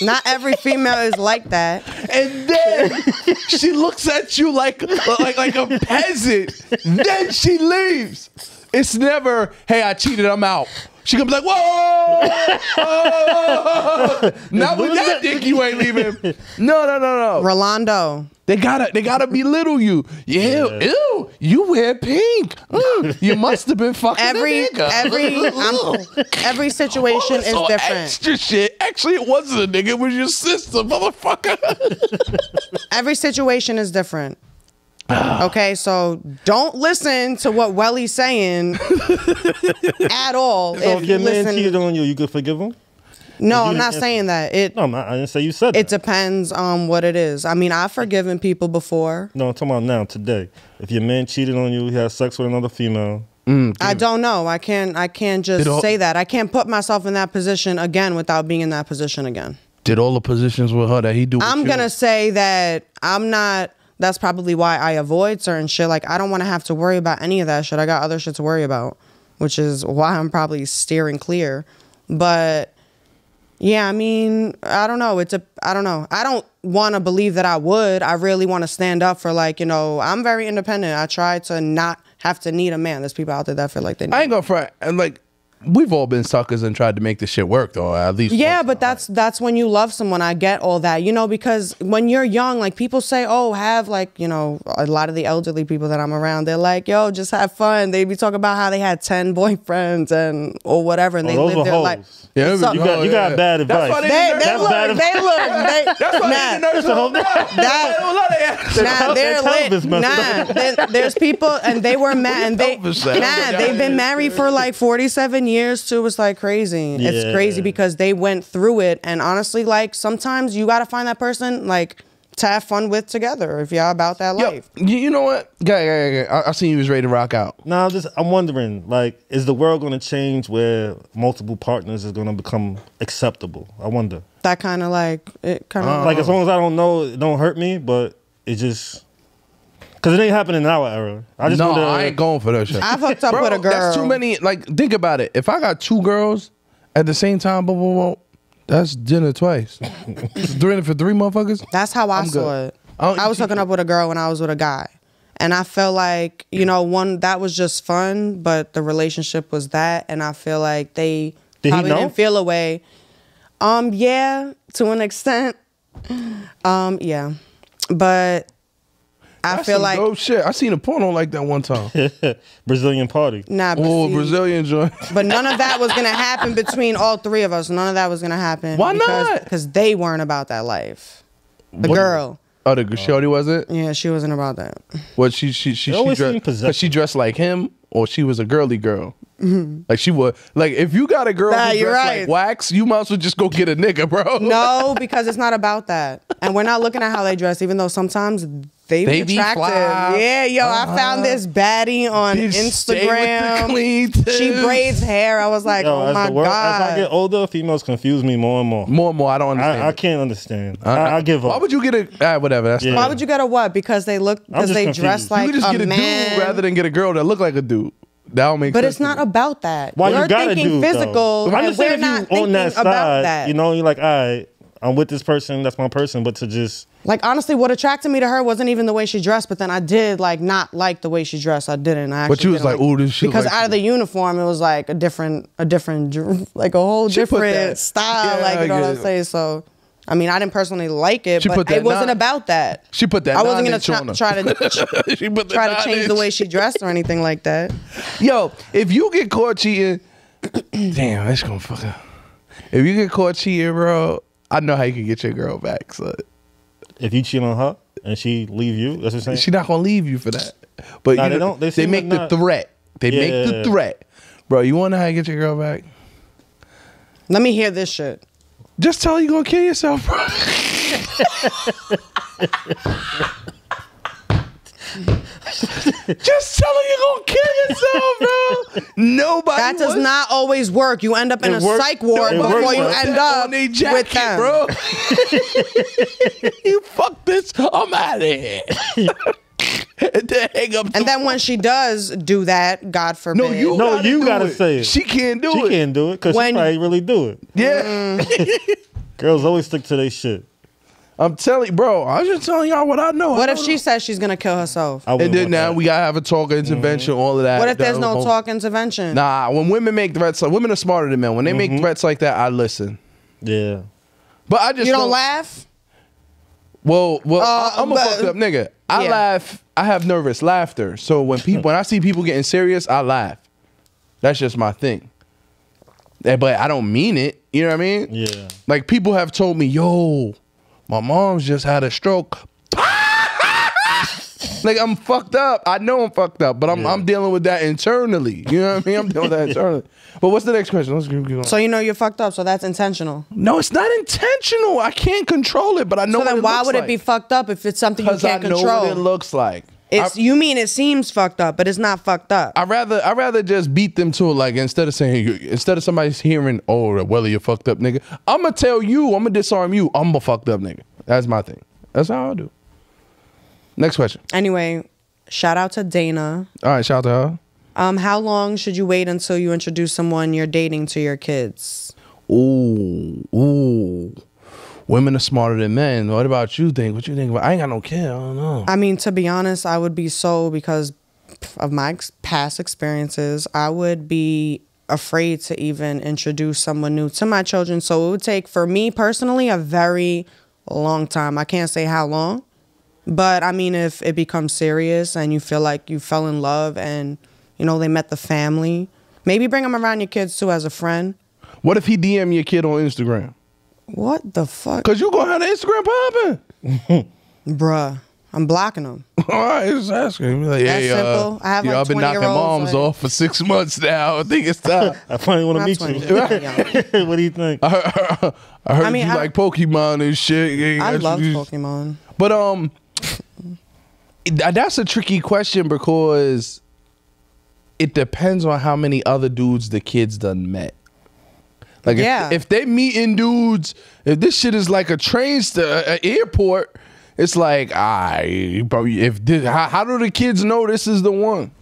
Not every female is like that. And then she looks at you like like like a peasant. Then she leaves. It's never, hey, I cheated, I'm out. She gonna be like, whoa, whoa. (laughs) Not with that dick, you ain't leaving. No, no, no, no. Rolando. They gotta, they gotta belittle you. Yeah, Yeah. ew, you wear pink. Mm, you must have been fucking a Every nigga. every every situation Oh, is so different. Extra shit. Actually, it wasn't a nigga. It was your sister, motherfucker. Every situation is different. Ah. Okay, so don't listen to what Wellie's saying (laughs) at all. So If if your you man listen- cheated on you, you could forgive him? no, I'm not saying that. It No, I'm not, I didn't say you said it that. depends on what it is. I mean, I've forgiven people before. no, I'm talking about now, today. If your man cheated on you, he had sex with another female. Mm, I don't know. I can't. I can't just all- say that. I can't put myself in that position again without being in that position again. Did all the positions with her that he do? with I'm you? gonna say that I'm not. That's probably why I avoid certain shit. Like I don't want to have to worry about any of that shit. I got other shit to worry about, which is why I'm probably steering clear. But yeah, I mean, I don't know. It's a. I don't know. I don't want to believe that I would. I really want to stand up for like you know. I'm very independent. I try to not have to need a man. There's people out there that feel like they. Need I ain't gonna front. And like, we've all been suckers and tried to make this shit work, though. At least. Yeah, but that's that's when you love someone. I get all that, you know, because when you're young, like people say, oh, have like, you know, a lot of the elderly people that I'm around, they're like, yo, just have fun. They be talking about how they had ten (laughs) boyfriends and or whatever, and Oh, they those live were their hoes. life. Yeah, So- You got, you got bad That's why advice. they- They, they That's look, bad they look, (laughs) they, That's why nah, they nurse That's a whole- that, nah, That they're Elvis lit. message. Nah, there- there's people, and they were (laughs) mad, and they, nah, they've been married for like 47 years too. It's like crazy. It's crazy because they went through it, and honestly, like sometimes you gotta find that person like to have fun with together if y'all about that Yo, life. you, you know what? Yeah, yeah, yeah. I, I seen you was ready to rock out. No, I'm just I'm wondering, like, is the world going to change where multiple partners is going to become acceptable? I wonder. That kind of like it kind of Like, as long as I don't know, it don't hurt me, but it just because it ain't happening in our era. I just no, wonder, I ain't going for that shit. I've hooked up Bro, with a girl. That's too many. Like, think about it. If I got two girls at the same time, blah, blah, blah, that's dinner twice. (laughs) Dinner for three motherfuckers. That's how I I'm saw good. it. I I was hooking up with a girl when I was with a guy. And I felt like, you know, one that was just fun, but the relationship was that and I feel like they Did he probably know? didn't feel a way. Um yeah, to an (laughs) extent. Um yeah. But I That's feel some like dope shit. I seen a porno like that one time. (laughs) Brazilian party. nah, oh, Brazilian joint. but none of that was gonna (laughs) happen between all three of us. None of that was gonna happen. Why because, not? Because they weren't about that life. The What- girl, Oh, the shorty wasn't. yeah, she wasn't about that. What she she she, They she dressed seem because possessive. she dressed like him, or she was a girly girl. Mm-hmm. Like she was like if you got a girl Nah, who you're right. like wax, you might as well just go get a nigga, bro. No, (laughs) because it's not about that. And we're not looking at how they dress, even though sometimes they, They be be attractive. fly. Yeah, yo, I found this baddie on Bitch, stay with the Instagram. She braids hair. I was like, Yo, oh my the world, as I god. get older, females confuse me more and more. More and more, I don't understand. I, I can't understand. I- I, I give up. Why would you get a ah, whatever? That's Yeah. not, Why would you get a what? Because they look because just they confused. dress You like you could just a get a man. dude rather than get a girl that look like a dude. That don't make sense. but it's not about that. Why We're you gotta thinking do physical, though. I and understand we're not you thinking on that about that. you know, you're like, all right, I'm with this person, that's my person, but to just Like honestly, what attracted me to her wasn't even the way she dressed, but then I did like not like the way she dressed. I didn't. I But you actually was like, "Ooh, this shit because like- out of the uniform, it was like a different, a different, (laughs) like a whole She different (laughs) style. Yeah, like you know what I'm saying? So, I mean, I didn't personally like it, She but it wasn't about that. She put that. I wasn't gonna try, try to (laughs) she put try to change the way she dressed or anything like that. Yo, if you get caught cheating, (clears throat) damn, that's gonna fuck up. If you get caught cheating, bro, I know how you can get your girl back. So if you cheat on her and she leave you, that's what I'm saying. she not gonna leave you for that. But Nah, you they don't- they they, make like the not- threat. They make the Yeah. threat, bro. You wanna know how to get your girl back? Let me hear this shit. Just tell her you gonna kill yourself, bro. (laughs) (laughs) Just tell her you gonna kill yourself, bro. Nobody. That does wants- not always work. You end up in It a works- psych ward before works you end that up on their with jacket, them. bro. (laughs) you fuck this. I'm out of here. (laughs) and then hang up. And then when she does do that, God forbid. no, you No, gotta you gotta it. say it. She can't do she it. She can't do it because she When- probably really do it. Yeah, mm. Girls always stick to their shit. I'm telling bro. I was just telling y'all what I know. What I if don't she know. says she's gonna kill herself? I And then now that. we gotta have a talk intervention, all of that. What if there's no whole- talk intervention? Nah, when women make threats, like women are smarter than men. When they Mm-hmm. make threats like that, I listen. Yeah. But I just you don't laugh? Well, well, Uh, I, am a but- fucked up nigga. I Yeah. laugh. I have nervous laughter. So when people, when I see people getting serious, I laugh. That's just my thing. Eh, But I don't mean it. You know what I mean? Yeah. Like people have told me, "Yo, my mom's just had a stroke." (laughs) like I'm fucked up. I know I'm fucked up, but I'm Yeah. I'm dealing with that internally. You know what I mean? I'm dealing with that (laughs) internally. But what's the next question? Let's keep going. So you know you're fucked up. So that's intentional. no, it's not intentional. I can't control it, but I know. So what then it why looks would it be fucked up if it's something you Because I can't know control? what it looks like. It's I, you mean it seems fucked up, but it's not fucked up. I rather I rather just beat them to it. Like instead of saying instead of somebody hearing, oh, well, you're fucked up, nigga. I'm gonna tell you. I'm gonna disarm you. I'm a fucked up nigga. That's my thing. That's how I do. Next question. anyway, shout out to Dana. All right, shout out to her. Um, how long should you wait until you introduce someone you're dating to your kids? Ooh, ooh. Women are smarter than men. What about you think? What you think about? I ain't got no kid. I don't know. I mean, to be honest, I would be so because of my ex- past experiences. I would be afraid to even introduce someone new to my children. So it would take, for me personally, a very long time. I can't say how long, but I mean, if it becomes serious and you feel like you fell in love and you know they met the family, maybe bring them around your kids too as a friend. What if he DM your kid on Instagram? What the fuck, Cause you gonna have the Instagram popping. (laughs) bruh? I'm blocking them. (laughs) All right, just asking. Be Like, That's hey, uh, simple. I have, you know, like, I've been knocking 20-year-olds, moms like- off for six (laughs) months now. I think it's time. I finally want to meet 20, you. what do you think? I heard, I heard I mean, you I- like Pokemon and shit. Yeah, I love you- Pokemon. But um, that's a tricky question because it depends on how many other dudes the kids done met. Like Yeah. if, if they meeting dudes, if this shit is like a train st- uh, airport, it's like I probably if this, how, how do the kids know this is the one?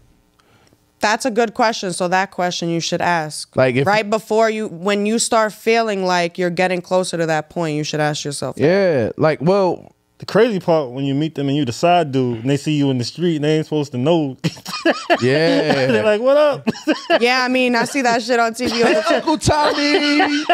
That's a good question. So that question you should ask. Like if- right before you when you start feeling like you're getting closer to that point, you should ask yourself. Yeah, like well, the crazy part when you meet them and you the side dude and they see you in the street and they ain't supposed to know. (laughs) Yeah. They're like, "What up?" Yeah, I mean, I see that shit on TV all the time. Uncle Tommy.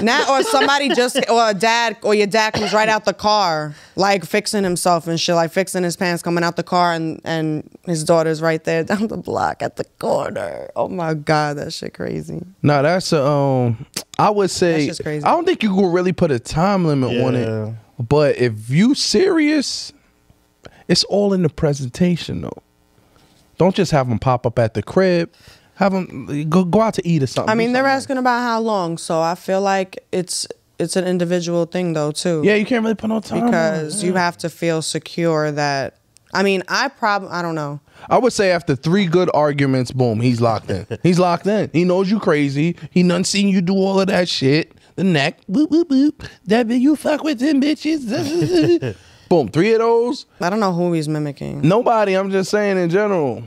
(laughs) Now, or somebody just, or a dad, or your dad comes right out the car, like fixing himself and shit, like fixing his pants, coming out the car, and and his daughter's right there (laughs) down the block at the corner. Oh my god, that shit crazy. no, that's a, um. I would say That's just crazy. I don't think you can really put a time limit on Yeah. it. But if you serious, it's all in the presentation though. Don't just have them pop up at the crib. Have them go go out to eat or something. I mean, they're asking about how long, so I feel like it's it's an individual thing though too. Yeah, you can't really put no time because you have to feel secure that. I mean, I probably I don't know. I would say after three good arguments, boom, he's locked in. He's locked in. He knows you crazy. He done seen you do all of that shit. The neck, boop boop boop. That bitch, you fuck with them bitches. (laughs) boom, three of those. I don't know who he's mimicking. Nobody. I'm just saying in general.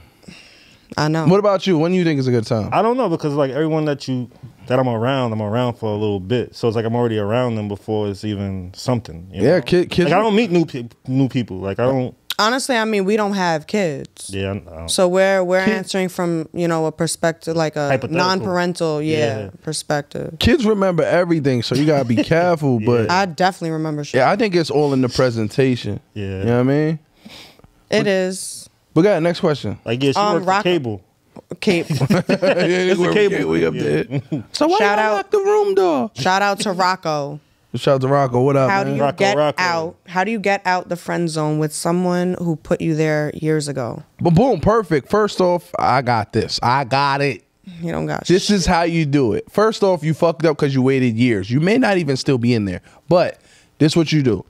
I know. What about you? When do you think is a good time? I don't know because like everyone that you that I'm around, I'm around for a little bit. So it's like I'm already around them before it's even something. you Yeah, know? kid- kids- Like I don't meet new pe- new people. Like I don't. Honestly, I mean, we don't have kids. Yeah. I don't- So we're we're answering from you know a perspective like a non-parental yeah, Yeah. perspective. Kids remember everything, so you gotta be (laughs) careful. But I definitely remember shit. yeah, I think it's all in the presentation. Yeah. You know what I mean? It is. We got next question. like (laughs) yeah, she Um, works for rock- cable. Cape. it's a cable. We up Yeah. there. So why Shout out- lock the room door? Shout out to Rocco. Shout out to Rocco. What up, How do you Rocco, get Rocco. out? How do you get out the friend zone with someone who put you there years ago? But boom, perfect. First off, I got this. I got it. You don't got This shit. is how you do it. First off, you fucked up because you waited years. You may not even still be in there, but this what you do.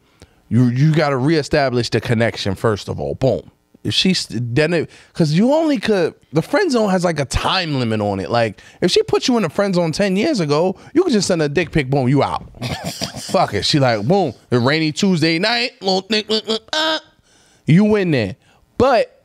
You you got to reestablish the connection first of all. Boom. If she's then it because you only could the friend zone has like a time limit on it. Like if she put you in the friend zone ten years ago, you could just send a dick pic. Boom, you out. (laughs) Fuck it. She like boom. A rainy Tuesday night. Little uh, uh, you in there, but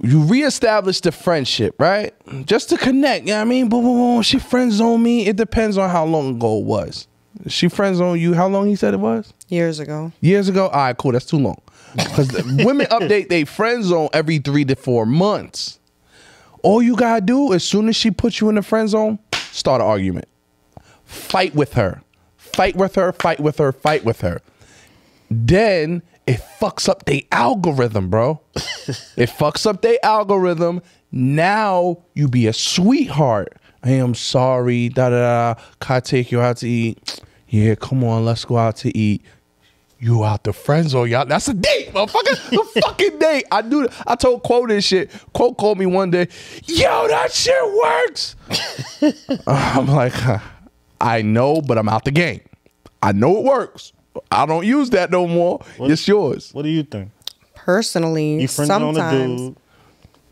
you reestablish the friendship, right? Just to connect, you know what I mean? Boom, boom, boom. She friend zone me. It depends on how long ago it was. She friend zone you. How long he said it was? years ago. Years ago? All right, cool. That's too long. Because women update they friend zone every three to four months. All you gotta do, as soon as she puts you in the friend zone, start an argument. Fight with her. Fight with her, fight with her, fight with her. Then it fucks up the algorithm, bro. it fucks up the algorithm. Now you be a sweetheart. I am sorry. Da da da. Can I take you out to eat? Yeah, come on, let's go out to eat. You out the friend zone, y'all. That's a date, motherfucker. the fucking date. I do. I told Quow this shit. Quow called me one day. Yo, that shit works. (laughs) I'm like, huh, I know, but I'm out the game. I know it works. I don't use that no more. It's yours. What do you think? Personally, You friend sometimes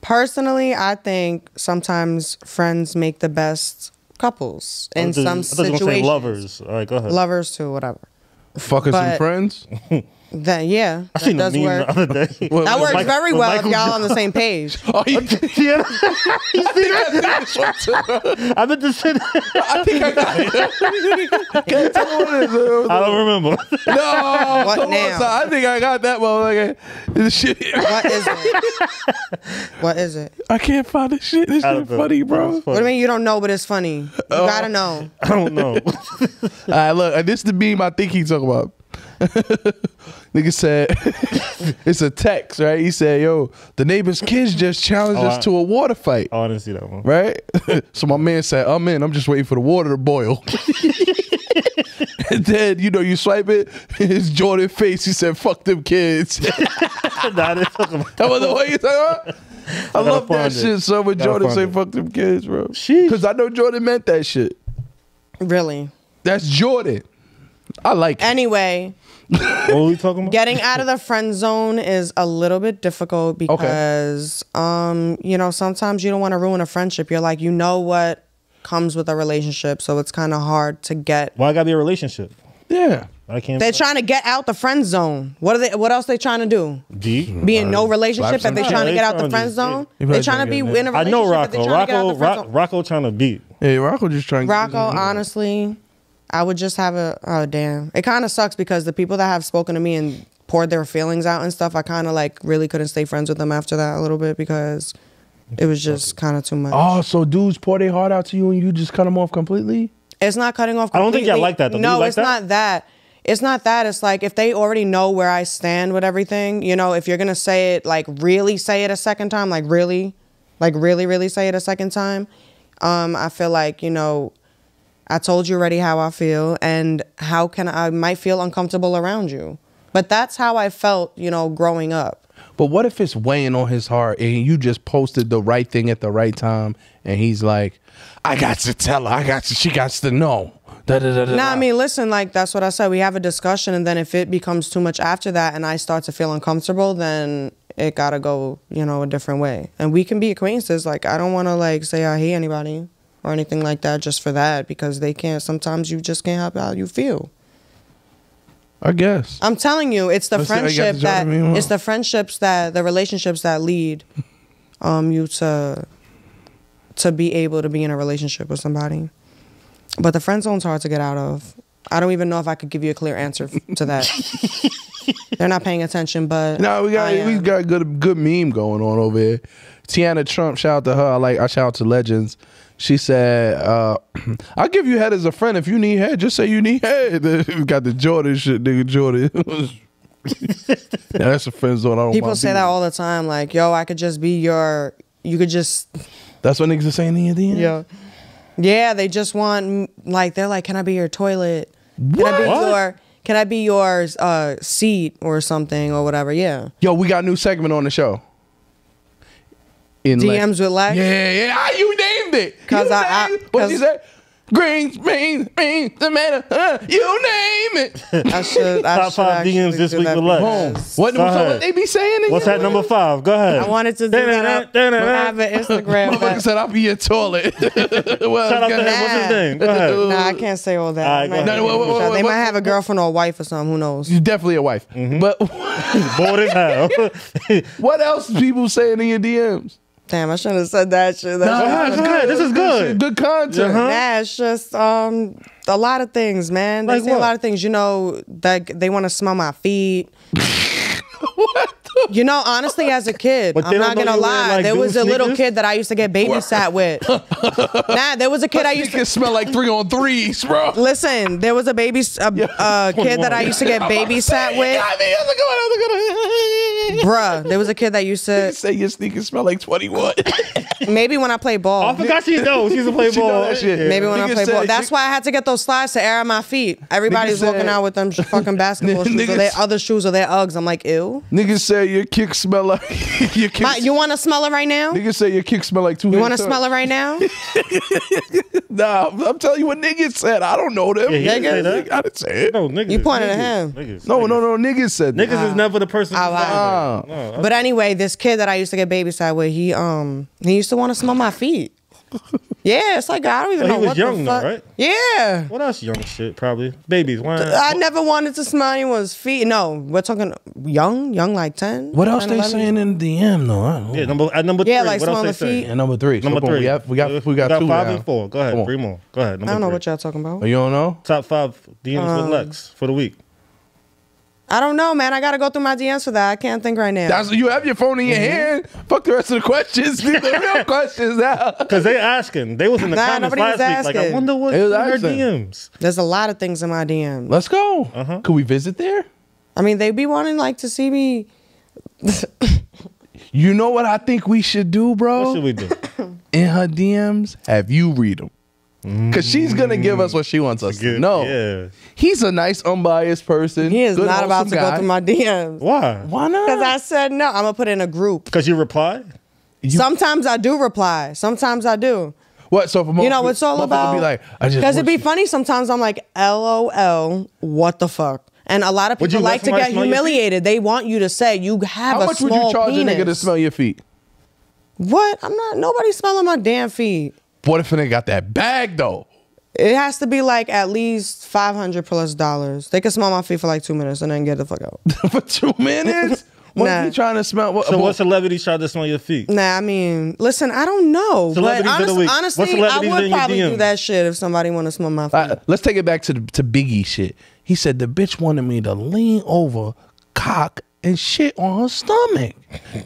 personally, I think sometimes friends make the best couples in I thought- some I thought you say situations. lovers. All right, go ahead. Lovers too, whatever. Fucking some But- friends. (laughs) Then yeah, I that seen a does meme work. the other day. (laughs) Well, That works Mike- very well, well if y'all on the same page. (laughs) Oh, you, (laughs) yeah, I I meant to say that. think I got it. Can't tell what it is. uh, I don't remember. No, What come on, now? I think I got that motherfucker. This shit. What is it? what is it? I can't find this shit. This I shit don't funny, bro. It's What do you mean you don't know, but it's funny? You Oh. gotta know. I don't know. All right, look, and this the meme I think he talking about. Nigga said, (laughs) it's a text, right? He said, yo, the neighbor's kids just challenged Oh, us I- to a water fight, Oh, I didn't see that one. right? (laughs) so my man said, I'm in. I'm just waiting for the water to boil. (laughs) and then, you know, you swipe it, his Jordan face, he said, fuck them kids. Nah, I didn't talk about That was the way you talking about? I gotta love that find it. shit. So when Gotta Jordan find say it. fuck them kids, bro. Sheesh. Because I know Jordan meant that shit. Really. That's Jordan. I like it. Anyway, What were we talking about? getting out of the friend zone is a little bit difficult because um you know sometimes you don't want to ruin a friendship you're like you know what comes with a relationship so it's kind of hard to get Why gotta be a relationship? Yeah. I can't. they're trying to get out the friend zone what are they what else they trying to do D. be in no relationship slap if they some trying to get out the friend zone They they probably trying to be to in get a I relationship know Rocco. trying to get out Rocco. the friend Rock, zone. Rocco trying to beat. Hey, Rocco just trying to Rocco honestly I would just have a oh damn. It kind of sucks because the people that have spoken to me and poured their feelings out and stuff, I kind of like really couldn't stay friends with them after that a little bit because it was just kind of too much. Oh, so dudes pour their heart out to you and you just cut them off completely? It's not cutting off. I don't think y'all like that, though. No, like it's that? not that. It's not that. It's like if they already know where I stand with everything, you know, if you're gonna say it, like really say it a second time, like really, like really, really say it a second time, um, I feel like you know, I told you already how I feel, and how can I, I might feel uncomfortable around you, but that's how I felt, you know, growing up. But what if it's weighing on his heart and you just posted the right thing at the right time and he's like, I got to tell her, I got to, she got to know. Da, da, da, da, Nah, I mean, listen, like that's what I said. We have a discussion, and then if it becomes too much after that, and I start to feel uncomfortable, then it gotta go, you know, a different way. And we can be acquaintances. Like I don't want to like say I hate anybody or anything like that just for that because they can't. Sometimes you just can't help how you feel. I guess. I'm telling you, it's the Let's see how you got friendship the that it's the friendships that the relationships that lead um you to to be able to be in a relationship with somebody. But the friend zone's hard to get out of. I don't even know if I could give you a clear answer to that. (laughs) They're not paying attention, but No, we got we got good good meme going on over here. Tiana Trump, shout out to her. I like I shout out to Legends. She said, uh, (clears throat) "I'll give you head as a friend if you need head. Just say you need head." (laughs) we got the Jordan shit, nigga. Jordan. (laughs) yeah, that's a friend zone. I don't people say that all the time. Like, yo, I could just be your. You could just That's what niggas are saying in the end. Yeah. Yeah, they just want like they're like, can I be your toilet? Can I be What? your can I be your uh, seat or something or whatever? Yeah. Yo, we got a new segment on the show. In DMs with Lex? Yeah, yeah. Are you named it. 'Cause You I- I- named- what you 'cause- say? Greens, beans, beans, tomato. Uh, you name it. (laughs) I should. I Top should five DMs this week that with Lex. Boom. because What, Go so what they be saying? What's again? that number five? Go ahead. I wanted to do that. But I have an (laughs) Instagram. Motherfucker but- said I'll be your toilet. (laughs) well, Shout out to him. What's his name? Go ahead. Nah, I can't say all that. All right, I go might ahead. get No, wait, wait, wait, they wait, might have a girlfriend or a wife or something. Who knows? You're definitely a wife. Mm-hmm. But Bored as hell. what else people saying in your DMs? Damn, I shouldn't have said that shit. That's Go ahead, go ahead. This is good. Good content. Uh-huh. Nah, it's just um a lot of things, man. They Like say a lot of things. You know, that they want to smell my feet. (laughs) (laughs) what? The? (laughs) You know, honestly, as a kid, But I'm don't gonna lie. like, there was dude a little kid that I used to get babysat with. (laughs) nah, there was a kid I used can to smell like three on threes, bro. listen. There was a baby, a, a kid that I used to get (laughs) babysat with. Got me. How's it going? How's it going? Bruh, there was a kid that used to Say your sneakers smell like 21. maybe when I play ball. I forgot she knows. She used to play She know ball. that shit. Maybe when I play said ball. she- That's why I had to get those slides to air out my feet. Everybody's walking said- out with them fucking basketball shoes or their other shoes or their Uggs. I'm like, ew. Niggas say your kicks smell like (laughs) your kicks. My, you want to smell it right now? Niggas say your kick smell like two. You want to smell it right now? (laughs) Nah, I'm telling you what niggas said. I don't know them. Yeah, he didn't say that. I didn't say it. No, niggas. You pointed at Niggas. him. Niggas. No, Niggas. no, no. Niggas said that. Niggas is never the person. I who lied. said Ah. No, But anyway, this kid that I used to get babysat with, he um he used to want to smell my feet. Yeah, it's like I don't even Well, know he was what young the though, right? Yeah. What else young shit? Probably babies. Why? I never wanted to smell anyone's feet. No, we're talking young, young like ten. What else 10, they 11. saying in the DM though? I don't know. Yeah, number at number Yeah, three. like what else they feet. And number three. Number So three. We got we got we got, two five now. and four. Go ahead, Come three more. Go ahead. Number I don't know three. what y'all talking about. Oh, you don't know? Top five DMs Um, with Lex for the week. I don't know, man. I gotta go through my DMs for that. I can't think right now. That's you have your phone in your Mm-hmm. hand. Fuck the rest of the questions. (laughs) the real (laughs) questions now. Cause they asking. They was in the Nah, comments last was week. Like I wonder what in her. DMs. There's a lot of things in my DMs. Let's go. Uh-huh. Could we visit there? I mean, they'd be wanting like to see me. (laughs) You know what I think we should do, bro? What should we do? (coughs) in her DMs, have you read them. Cause she's gonna give us what she wants us to Good. know. Yeah. He's a nice, unbiased person. He is good, not about to wholesome go guy. through my DMs. Why? Why not? Because I said no. I'm gonna put in a group. Cause you reply. You- Sometimes I do reply. Sometimes I do. what? So for You know, it's all about. Be like, I just because it'd be funny. Sometimes I'm like, LOL. What the fuck? And a lot of people like to get smell your feet? humiliated. They want you to say you have How a much would small you charge penis. a nigga to smell your feet? What? I'm not. Nobody smelling my damn feet. What if a nigga got that bag though? It has to be like at least five hundred plus dollars. They can smell my feet for like two minutes and then get the fuck out. (laughs) for two minutes? (laughs) What Nah. he trying to smell? What, So what celebrities tried to smell your feet? Nah, I mean, listen, I don't know. But Celebrities of the week. Honestly, I celebrities in would your probably do that shit if somebody want to smell my feet. Uh, let's take it back to the, to Biggie shit. He said the bitch wanted me to lean over, cock, and shit on her stomach.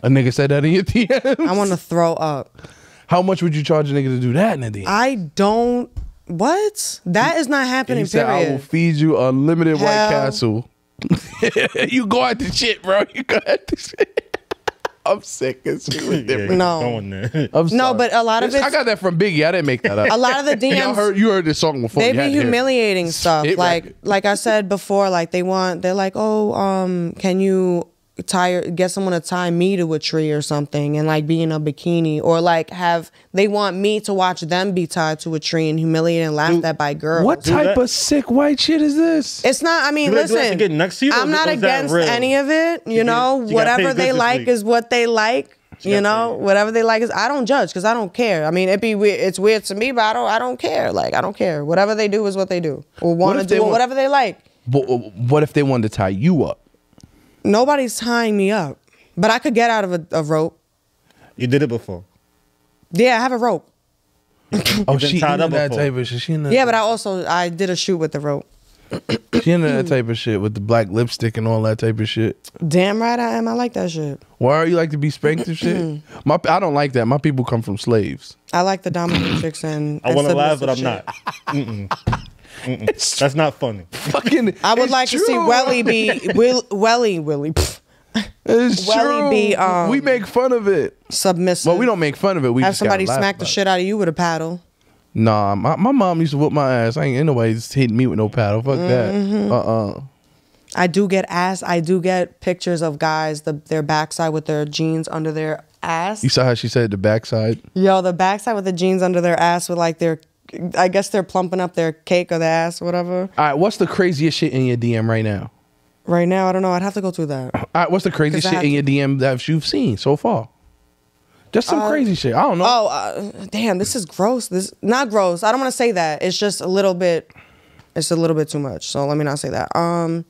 A nigga said that in your (laughs) DM. I want to throw up. How much would you charge a nigga to do that in the DM? I don't. What? That is not happening. he said, "I will feed you unlimited White Hell. Castle." (laughs) you go at the shit, bro. You go at the shit. (laughs) I'm sick. It's really different. Yeah, No. going there. (laughs) I'm No, but a lot of This- I got that from Biggie. I didn't make that up. A lot of the DMs. Y'all heard you heard this song before. they be to hear it. humiliating stuff Hit like record. like i said before like they want they're like oh um can you tie get someone to tie me to a tree or something and like be in a bikini or like have they want me to watch them be tied to a tree and humiliated and laughed Dude, at by girls What type that. of sick white shit is this? it's not i mean Do they- they listen get next to you, i'm not against any of it you get- know she whatever they like week. is what they like She you know paid. whatever they like is i don't judge because i don't care i mean it'd be weird it's weird to me but i don't i don't care like i don't care whatever they do is what they do or want to do want- whatever they like But uh, what if they wanted to tie you up? Nobody's tying me up, but I could get out of a, a rope. You did it before. Yeah, I have a rope. (laughs) Oh, she tied up that before. type of shit. She into Yeah, but I also I did a shoot with the rope. (coughs) she into that type of shit with the black lipstick and all that type of shit. Damn right I am. I like that shit. Why are you like to be spanked and shit? (clears throat) My I don't like that. My people come from slaves. I like the dominatrix and. I want to laugh, but I'm submissive not. Mm-mm. (laughs) Mm-mm. That's not funny. Fucking. I would it's like to see true. Wellie be (laughs) Will, Wellie Willie pff, (laughs) It's Wellie true. be, um, we make fun of it. submissive. Well, we don't make fun of it. We have just gotta somebody laugh smack the about it. shit out of you with a paddle. Nah, my, my mom used to whoop my ass. I ain't ain't nobody just hitting me with no paddle. Fuck Mm-hmm. that. Uh uh I do get ass. I do get pictures of guys the their backside with their jeans under their ass. You saw how she said the backside. Yo, the backside with the jeans under their ass with like their, I guess they're plumping up their cake or their ass or whatever. All right, what's the craziest shit in your DM right now? Right now, I don't know. I'd have to go through that. All right, what's the craziest shit in your DM that you've seen so far? Just some crazy shit. I don't know. Oh, uh, damn! This is gross. This not gross. I don't want to say that. It's just a little bit. It's a little bit too much. So let me not say that. Um,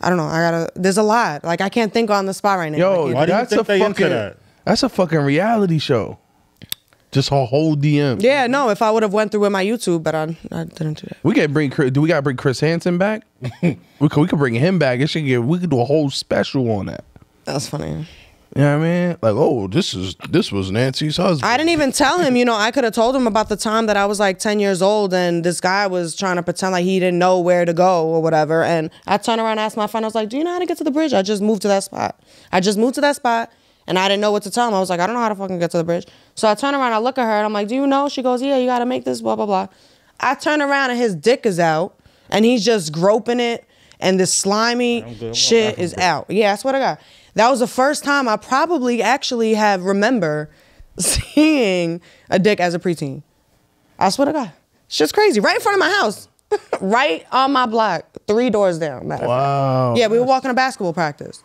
I don't know. I gotta. There's a lot. Like I can't think on the spot right now. Yo, I Why do you that's think a they into fucking that? that's a fucking reality show. Just a whole DM. Yeah, no. If I would have went through with my YouTube, but I, I didn't do that. We can bring Chris. Do we gotta bring Chris Hansen back? (laughs) we could we could bring him back. It should get. We could do a whole special on that. That's funny. You know what I mean? Like, oh, this is this was Nancy's husband. I didn't even tell him, you know, I could have told him about the time that I was like 10 years old and this guy was trying to pretend like he didn't know where to go or whatever. And I turned around and asked my friend, I was like, Do you know how to get to the bridge? I just moved to that spot. I just moved to that spot and I didn't know what to tell him. I was like, I don't know how to fucking get to the bridge. So I turn around, I look at her and I'm like, Do you know? She goes, Yeah, you gotta make this, blah, blah, blah. I turn around and his dick is out and he's just groping it and this slimy I'm. I'm shit is out. Yeah, I swear to God. That was the first time I probably actually have remember (laughs) seeing a dick as a preteen. I swear to God. It's just crazy. Right in front of my house. (laughs) right on my block. Three doors down. matter. Wow. Yeah, we were walking to basketball practice.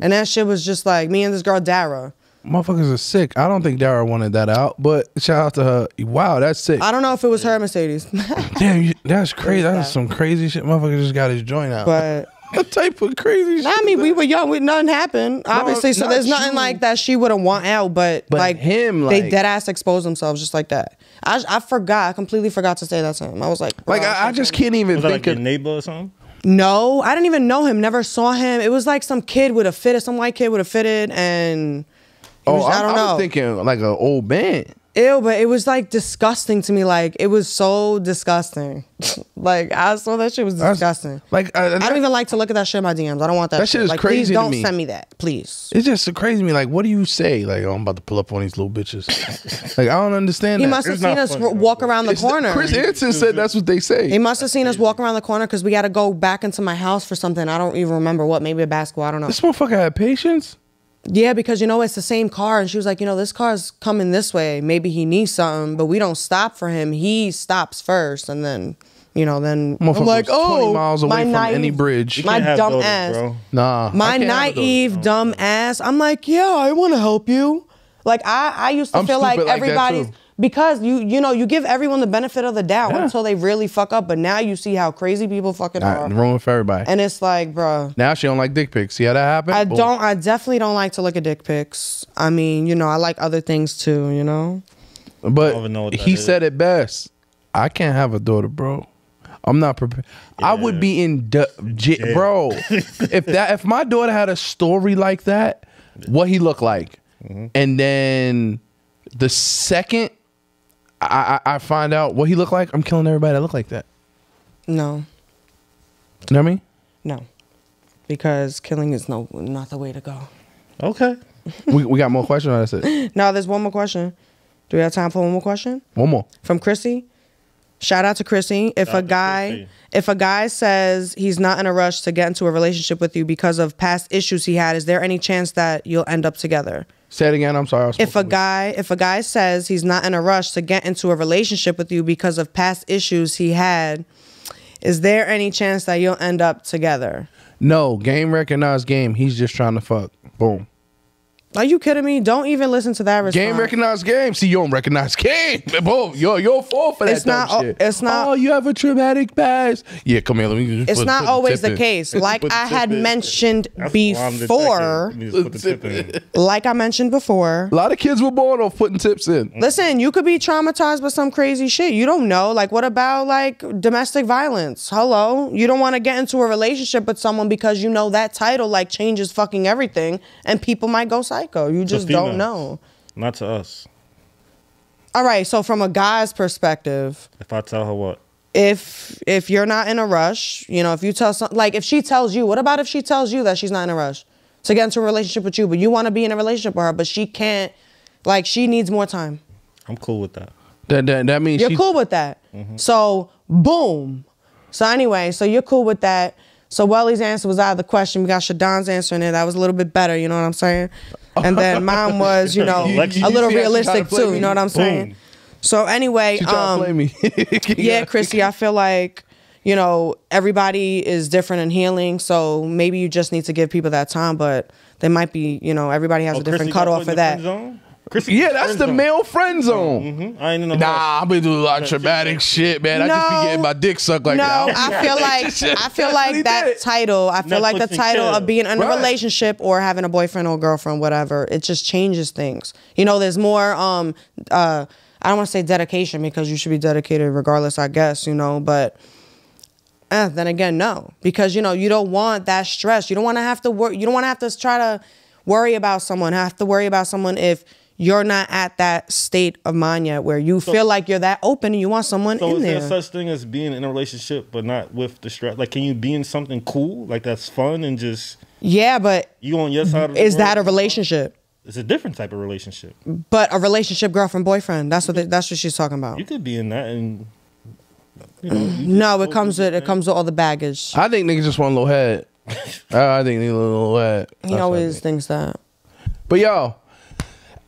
And that shit was just like me and this girl Dara. Motherfuckers are sick. I don't think Dara wanted that out, but shout out to her. Wow, that's sick. I don't know if it was her Mercedes. (laughs) Damn, you, that's crazy. That's that. some crazy shit. Motherfucker just got his joint out. but (laughs) what type of crazy shit? I mean, we were young. We, nothing happened, obviously. so not there's nothing you. like that she wouldn't want out. But, But like him, they like- dead ass expose themselves just like that. I I forgot. I completely forgot to say that to him. I was like, Like bro, I, I just can't even Was that think like your of. neighbor or something? No, I didn't even know him. Never saw him. It was like some kid would have fitted, some white kid would have fitted, and Oh, was, I, I, don't I know. was thinking like an old man. Ew, but it was like disgusting to me. Like it was so disgusting. (laughs) like I saw that shit was That's- disgusting. Like uh, I, I don't even like to look at that shit in my DMs. I don't want that. That shit is like, crazy Please don't me. send me that, please. It's just so crazy to me. Like, what do you say? Like, oh, I'm about to pull up on these little bitches. like, I don't understand. He that. must have It's seen us funny, walk around the corner. Chris Hansen said that's what they say. he must have seen us walk around the corner because we got to go back into my house for something. I don't even remember what. Maybe a basketball. I don't know. This motherfucker had patience. Yeah, because you know it's the same car, and she was like, you know, this car's coming this way. Maybe he needs something, but we don't stop for him. He stops first, and then, you know, then I'm like, was 20 oh, miles away my from naive, any bridge. My dumb daughters, ass. bro. Nah, My I those. naive, dumb ass. I'm like, yeah, I want to help you. Like I, I used to I'm feel like stupid like everybody's. too. Because you you know you give everyone the benefit of the doubt Yeah. until they really fuck up. But now you see how crazy people fucking Nah, are, ruin for everybody. and it's like, bro. now she don't like dick pics. See how that happened? I Boom. don't. I definitely don't like to look at dick pics. I mean, you know, I like other things too. You know. But know he is. said it best. I can't have a daughter, bro. I'm not prepared. I would be in, du- j- bro. (laughs) if that, if my daughter had a story like that, what he looked like, Mm-hmm. and then the second I, I I find out what he looked like, I'm killing everybody that look like that. No. You know what I mean? No. Because killing is no not the way to go. Okay. (laughs) we, we got more questions. or That's it. (laughs) Now there's one more question. Do we have time for one more question? One more. From Chrissy. Shout out to Chrissy. If Shout a guy Chrissy. if a guy says he's not in a rush to get into a relationship with you because of past issues he had, is there any chance that you'll end up together? Say it again. I'm sorry. If a guy if a guy says he's not in a rush to get into a relationship with you because of past issues he had, is there any chance that you'll end up together? no game recognized game. He's just trying to fuck. Boom. Are you kidding me? Don't even listen to that response. Game recognized game. See, you don't recognize game. (laughs) Boom. You're you're full for that. It's not- dumb shit. it's not- Oh, you have a traumatic past. Yeah, come here. Let me. Just It's put- not (laughs) put always tip the case. Like I had in. mentioned That's before, detective. You just put the tip in. like I mentioned before, A lot of kids were born off putting tips in. Listen, you could be traumatized by some crazy shit. You don't know. Like, what about like domestic violence? Hello, you don't want to get into a relationship with someone because you know that title like changes fucking everything, and people might go psycho. You just don't know. Not to us. All right, so from a guy's perspective, If I tell her what, if if you're not in a rush, you know, if you tell some like if she tells you, what about if she tells you that she's not in a rush to get into a relationship with you, but you want to be in a relationship with her, but she can't, like she needs more time. I'm cool with that. That that, that means You're she, cool with that. Mm-hmm. So boom. So anyway, so you're cool with that. So Wellie's answer was out of the question. We got Shadon's answer in it. That was a little bit better, you know what I'm saying? And then (laughs) mine was, you know, You- you a little see how she realistic to too. me? You know what I'm saying? So anyway, um, me. (laughs) yeah, Chrissy, I feel like, you know, everybody is different in healing. So maybe you just need to give people that time, but they might be, you know, everybody has Oh, a different cutoff for that. Friend? Chrissy Yeah, that's the zone. male friend zone. Mhm. I ain't in the Nah, I've been doing a lot of traumatic shit, man. I just be getting my dick sucked like no, (laughs) that. I feel like I feel like that title. I feel like the title of being in a Right. relationship or having a boyfriend or girlfriend, whatever. It just changes things. You know, there's more. Um, uh, I don't want to say dedication because you should be dedicated regardless. I guess you know, but. Eh, then again, no, because you know you don't want that stress. You don't want to have to work. You don't want to have to try to worry about someone. Have to worry about someone if you're not at that state of mind yet where you feel like you're that open and you want someone So in is there. there such thing as being in a relationship but not with the stress? Like, can you be in something cool, like that's fun and just yeah, but you on your side? Of the is world? that a relationship? It's a different type of relationship. But a relationship, girlfriend, boyfriend. That's what they, that's what she's talking about. You could be in that, and you know, you (clears throat) No, it comes with it comes with all the baggage. I think niggas just want a little head. (laughs) I think they need a little head. He always thinks that. But yo,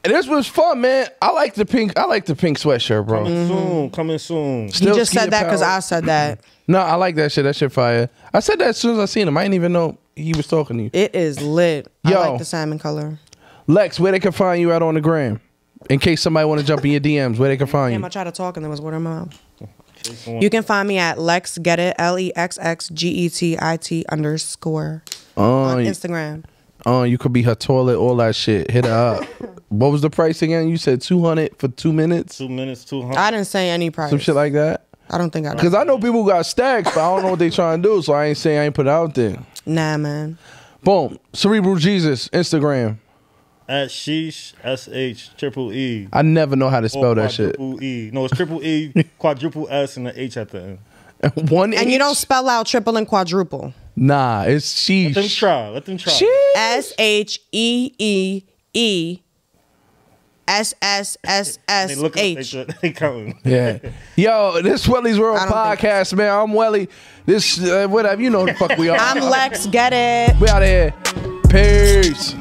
this was fun, man. I like the pink. I like the pink sweatshirt, bro. Coming mm-hmm. soon, coming soon. He Still just said that because. I said that. (clears throat) No, I like that shit. That shit fire. I said that as soon as I seen him. I didn't even know he was talking to you. It is lit. I like the salmon color. Lex, where they can find you out on the gram? In case somebody want to jump in your DMs, where they can find Damn, you? I tried to talk and there was water in my mouth. Jason, You can find me at Lex Get It L E X X G E T I T underscore Oh, on you, Instagram. Oh, you could be her toilet, all that shit. Hit her up. (laughs) what was the price again? You said two hundred for two minutes, two minutes, two hundred. I didn't say any price. some shit like that. I don't think I Cause. I know people got stacks, but I don't know what they trying to do. So I ain't saying I ain't put it out there. Nah, man. Boom, Cerebral Jesus Instagram. At sheesh s h triple e. I never know how to spell that shit. quadruple E. No, it's triple E, (laughs) quadruple S, and the H at the end. (laughs) One And you don't spell out triple and quadruple. Nah, it's she. Let them try. Let them try. S H E E E S S S They look up. They, H. they counting. Yeah. Yo, this Wellie's World I don't think- podcast, man. I'm Wellie. This uh, whatever you know the fuck we are. I'm Lex. Get it. we out of here. Peace.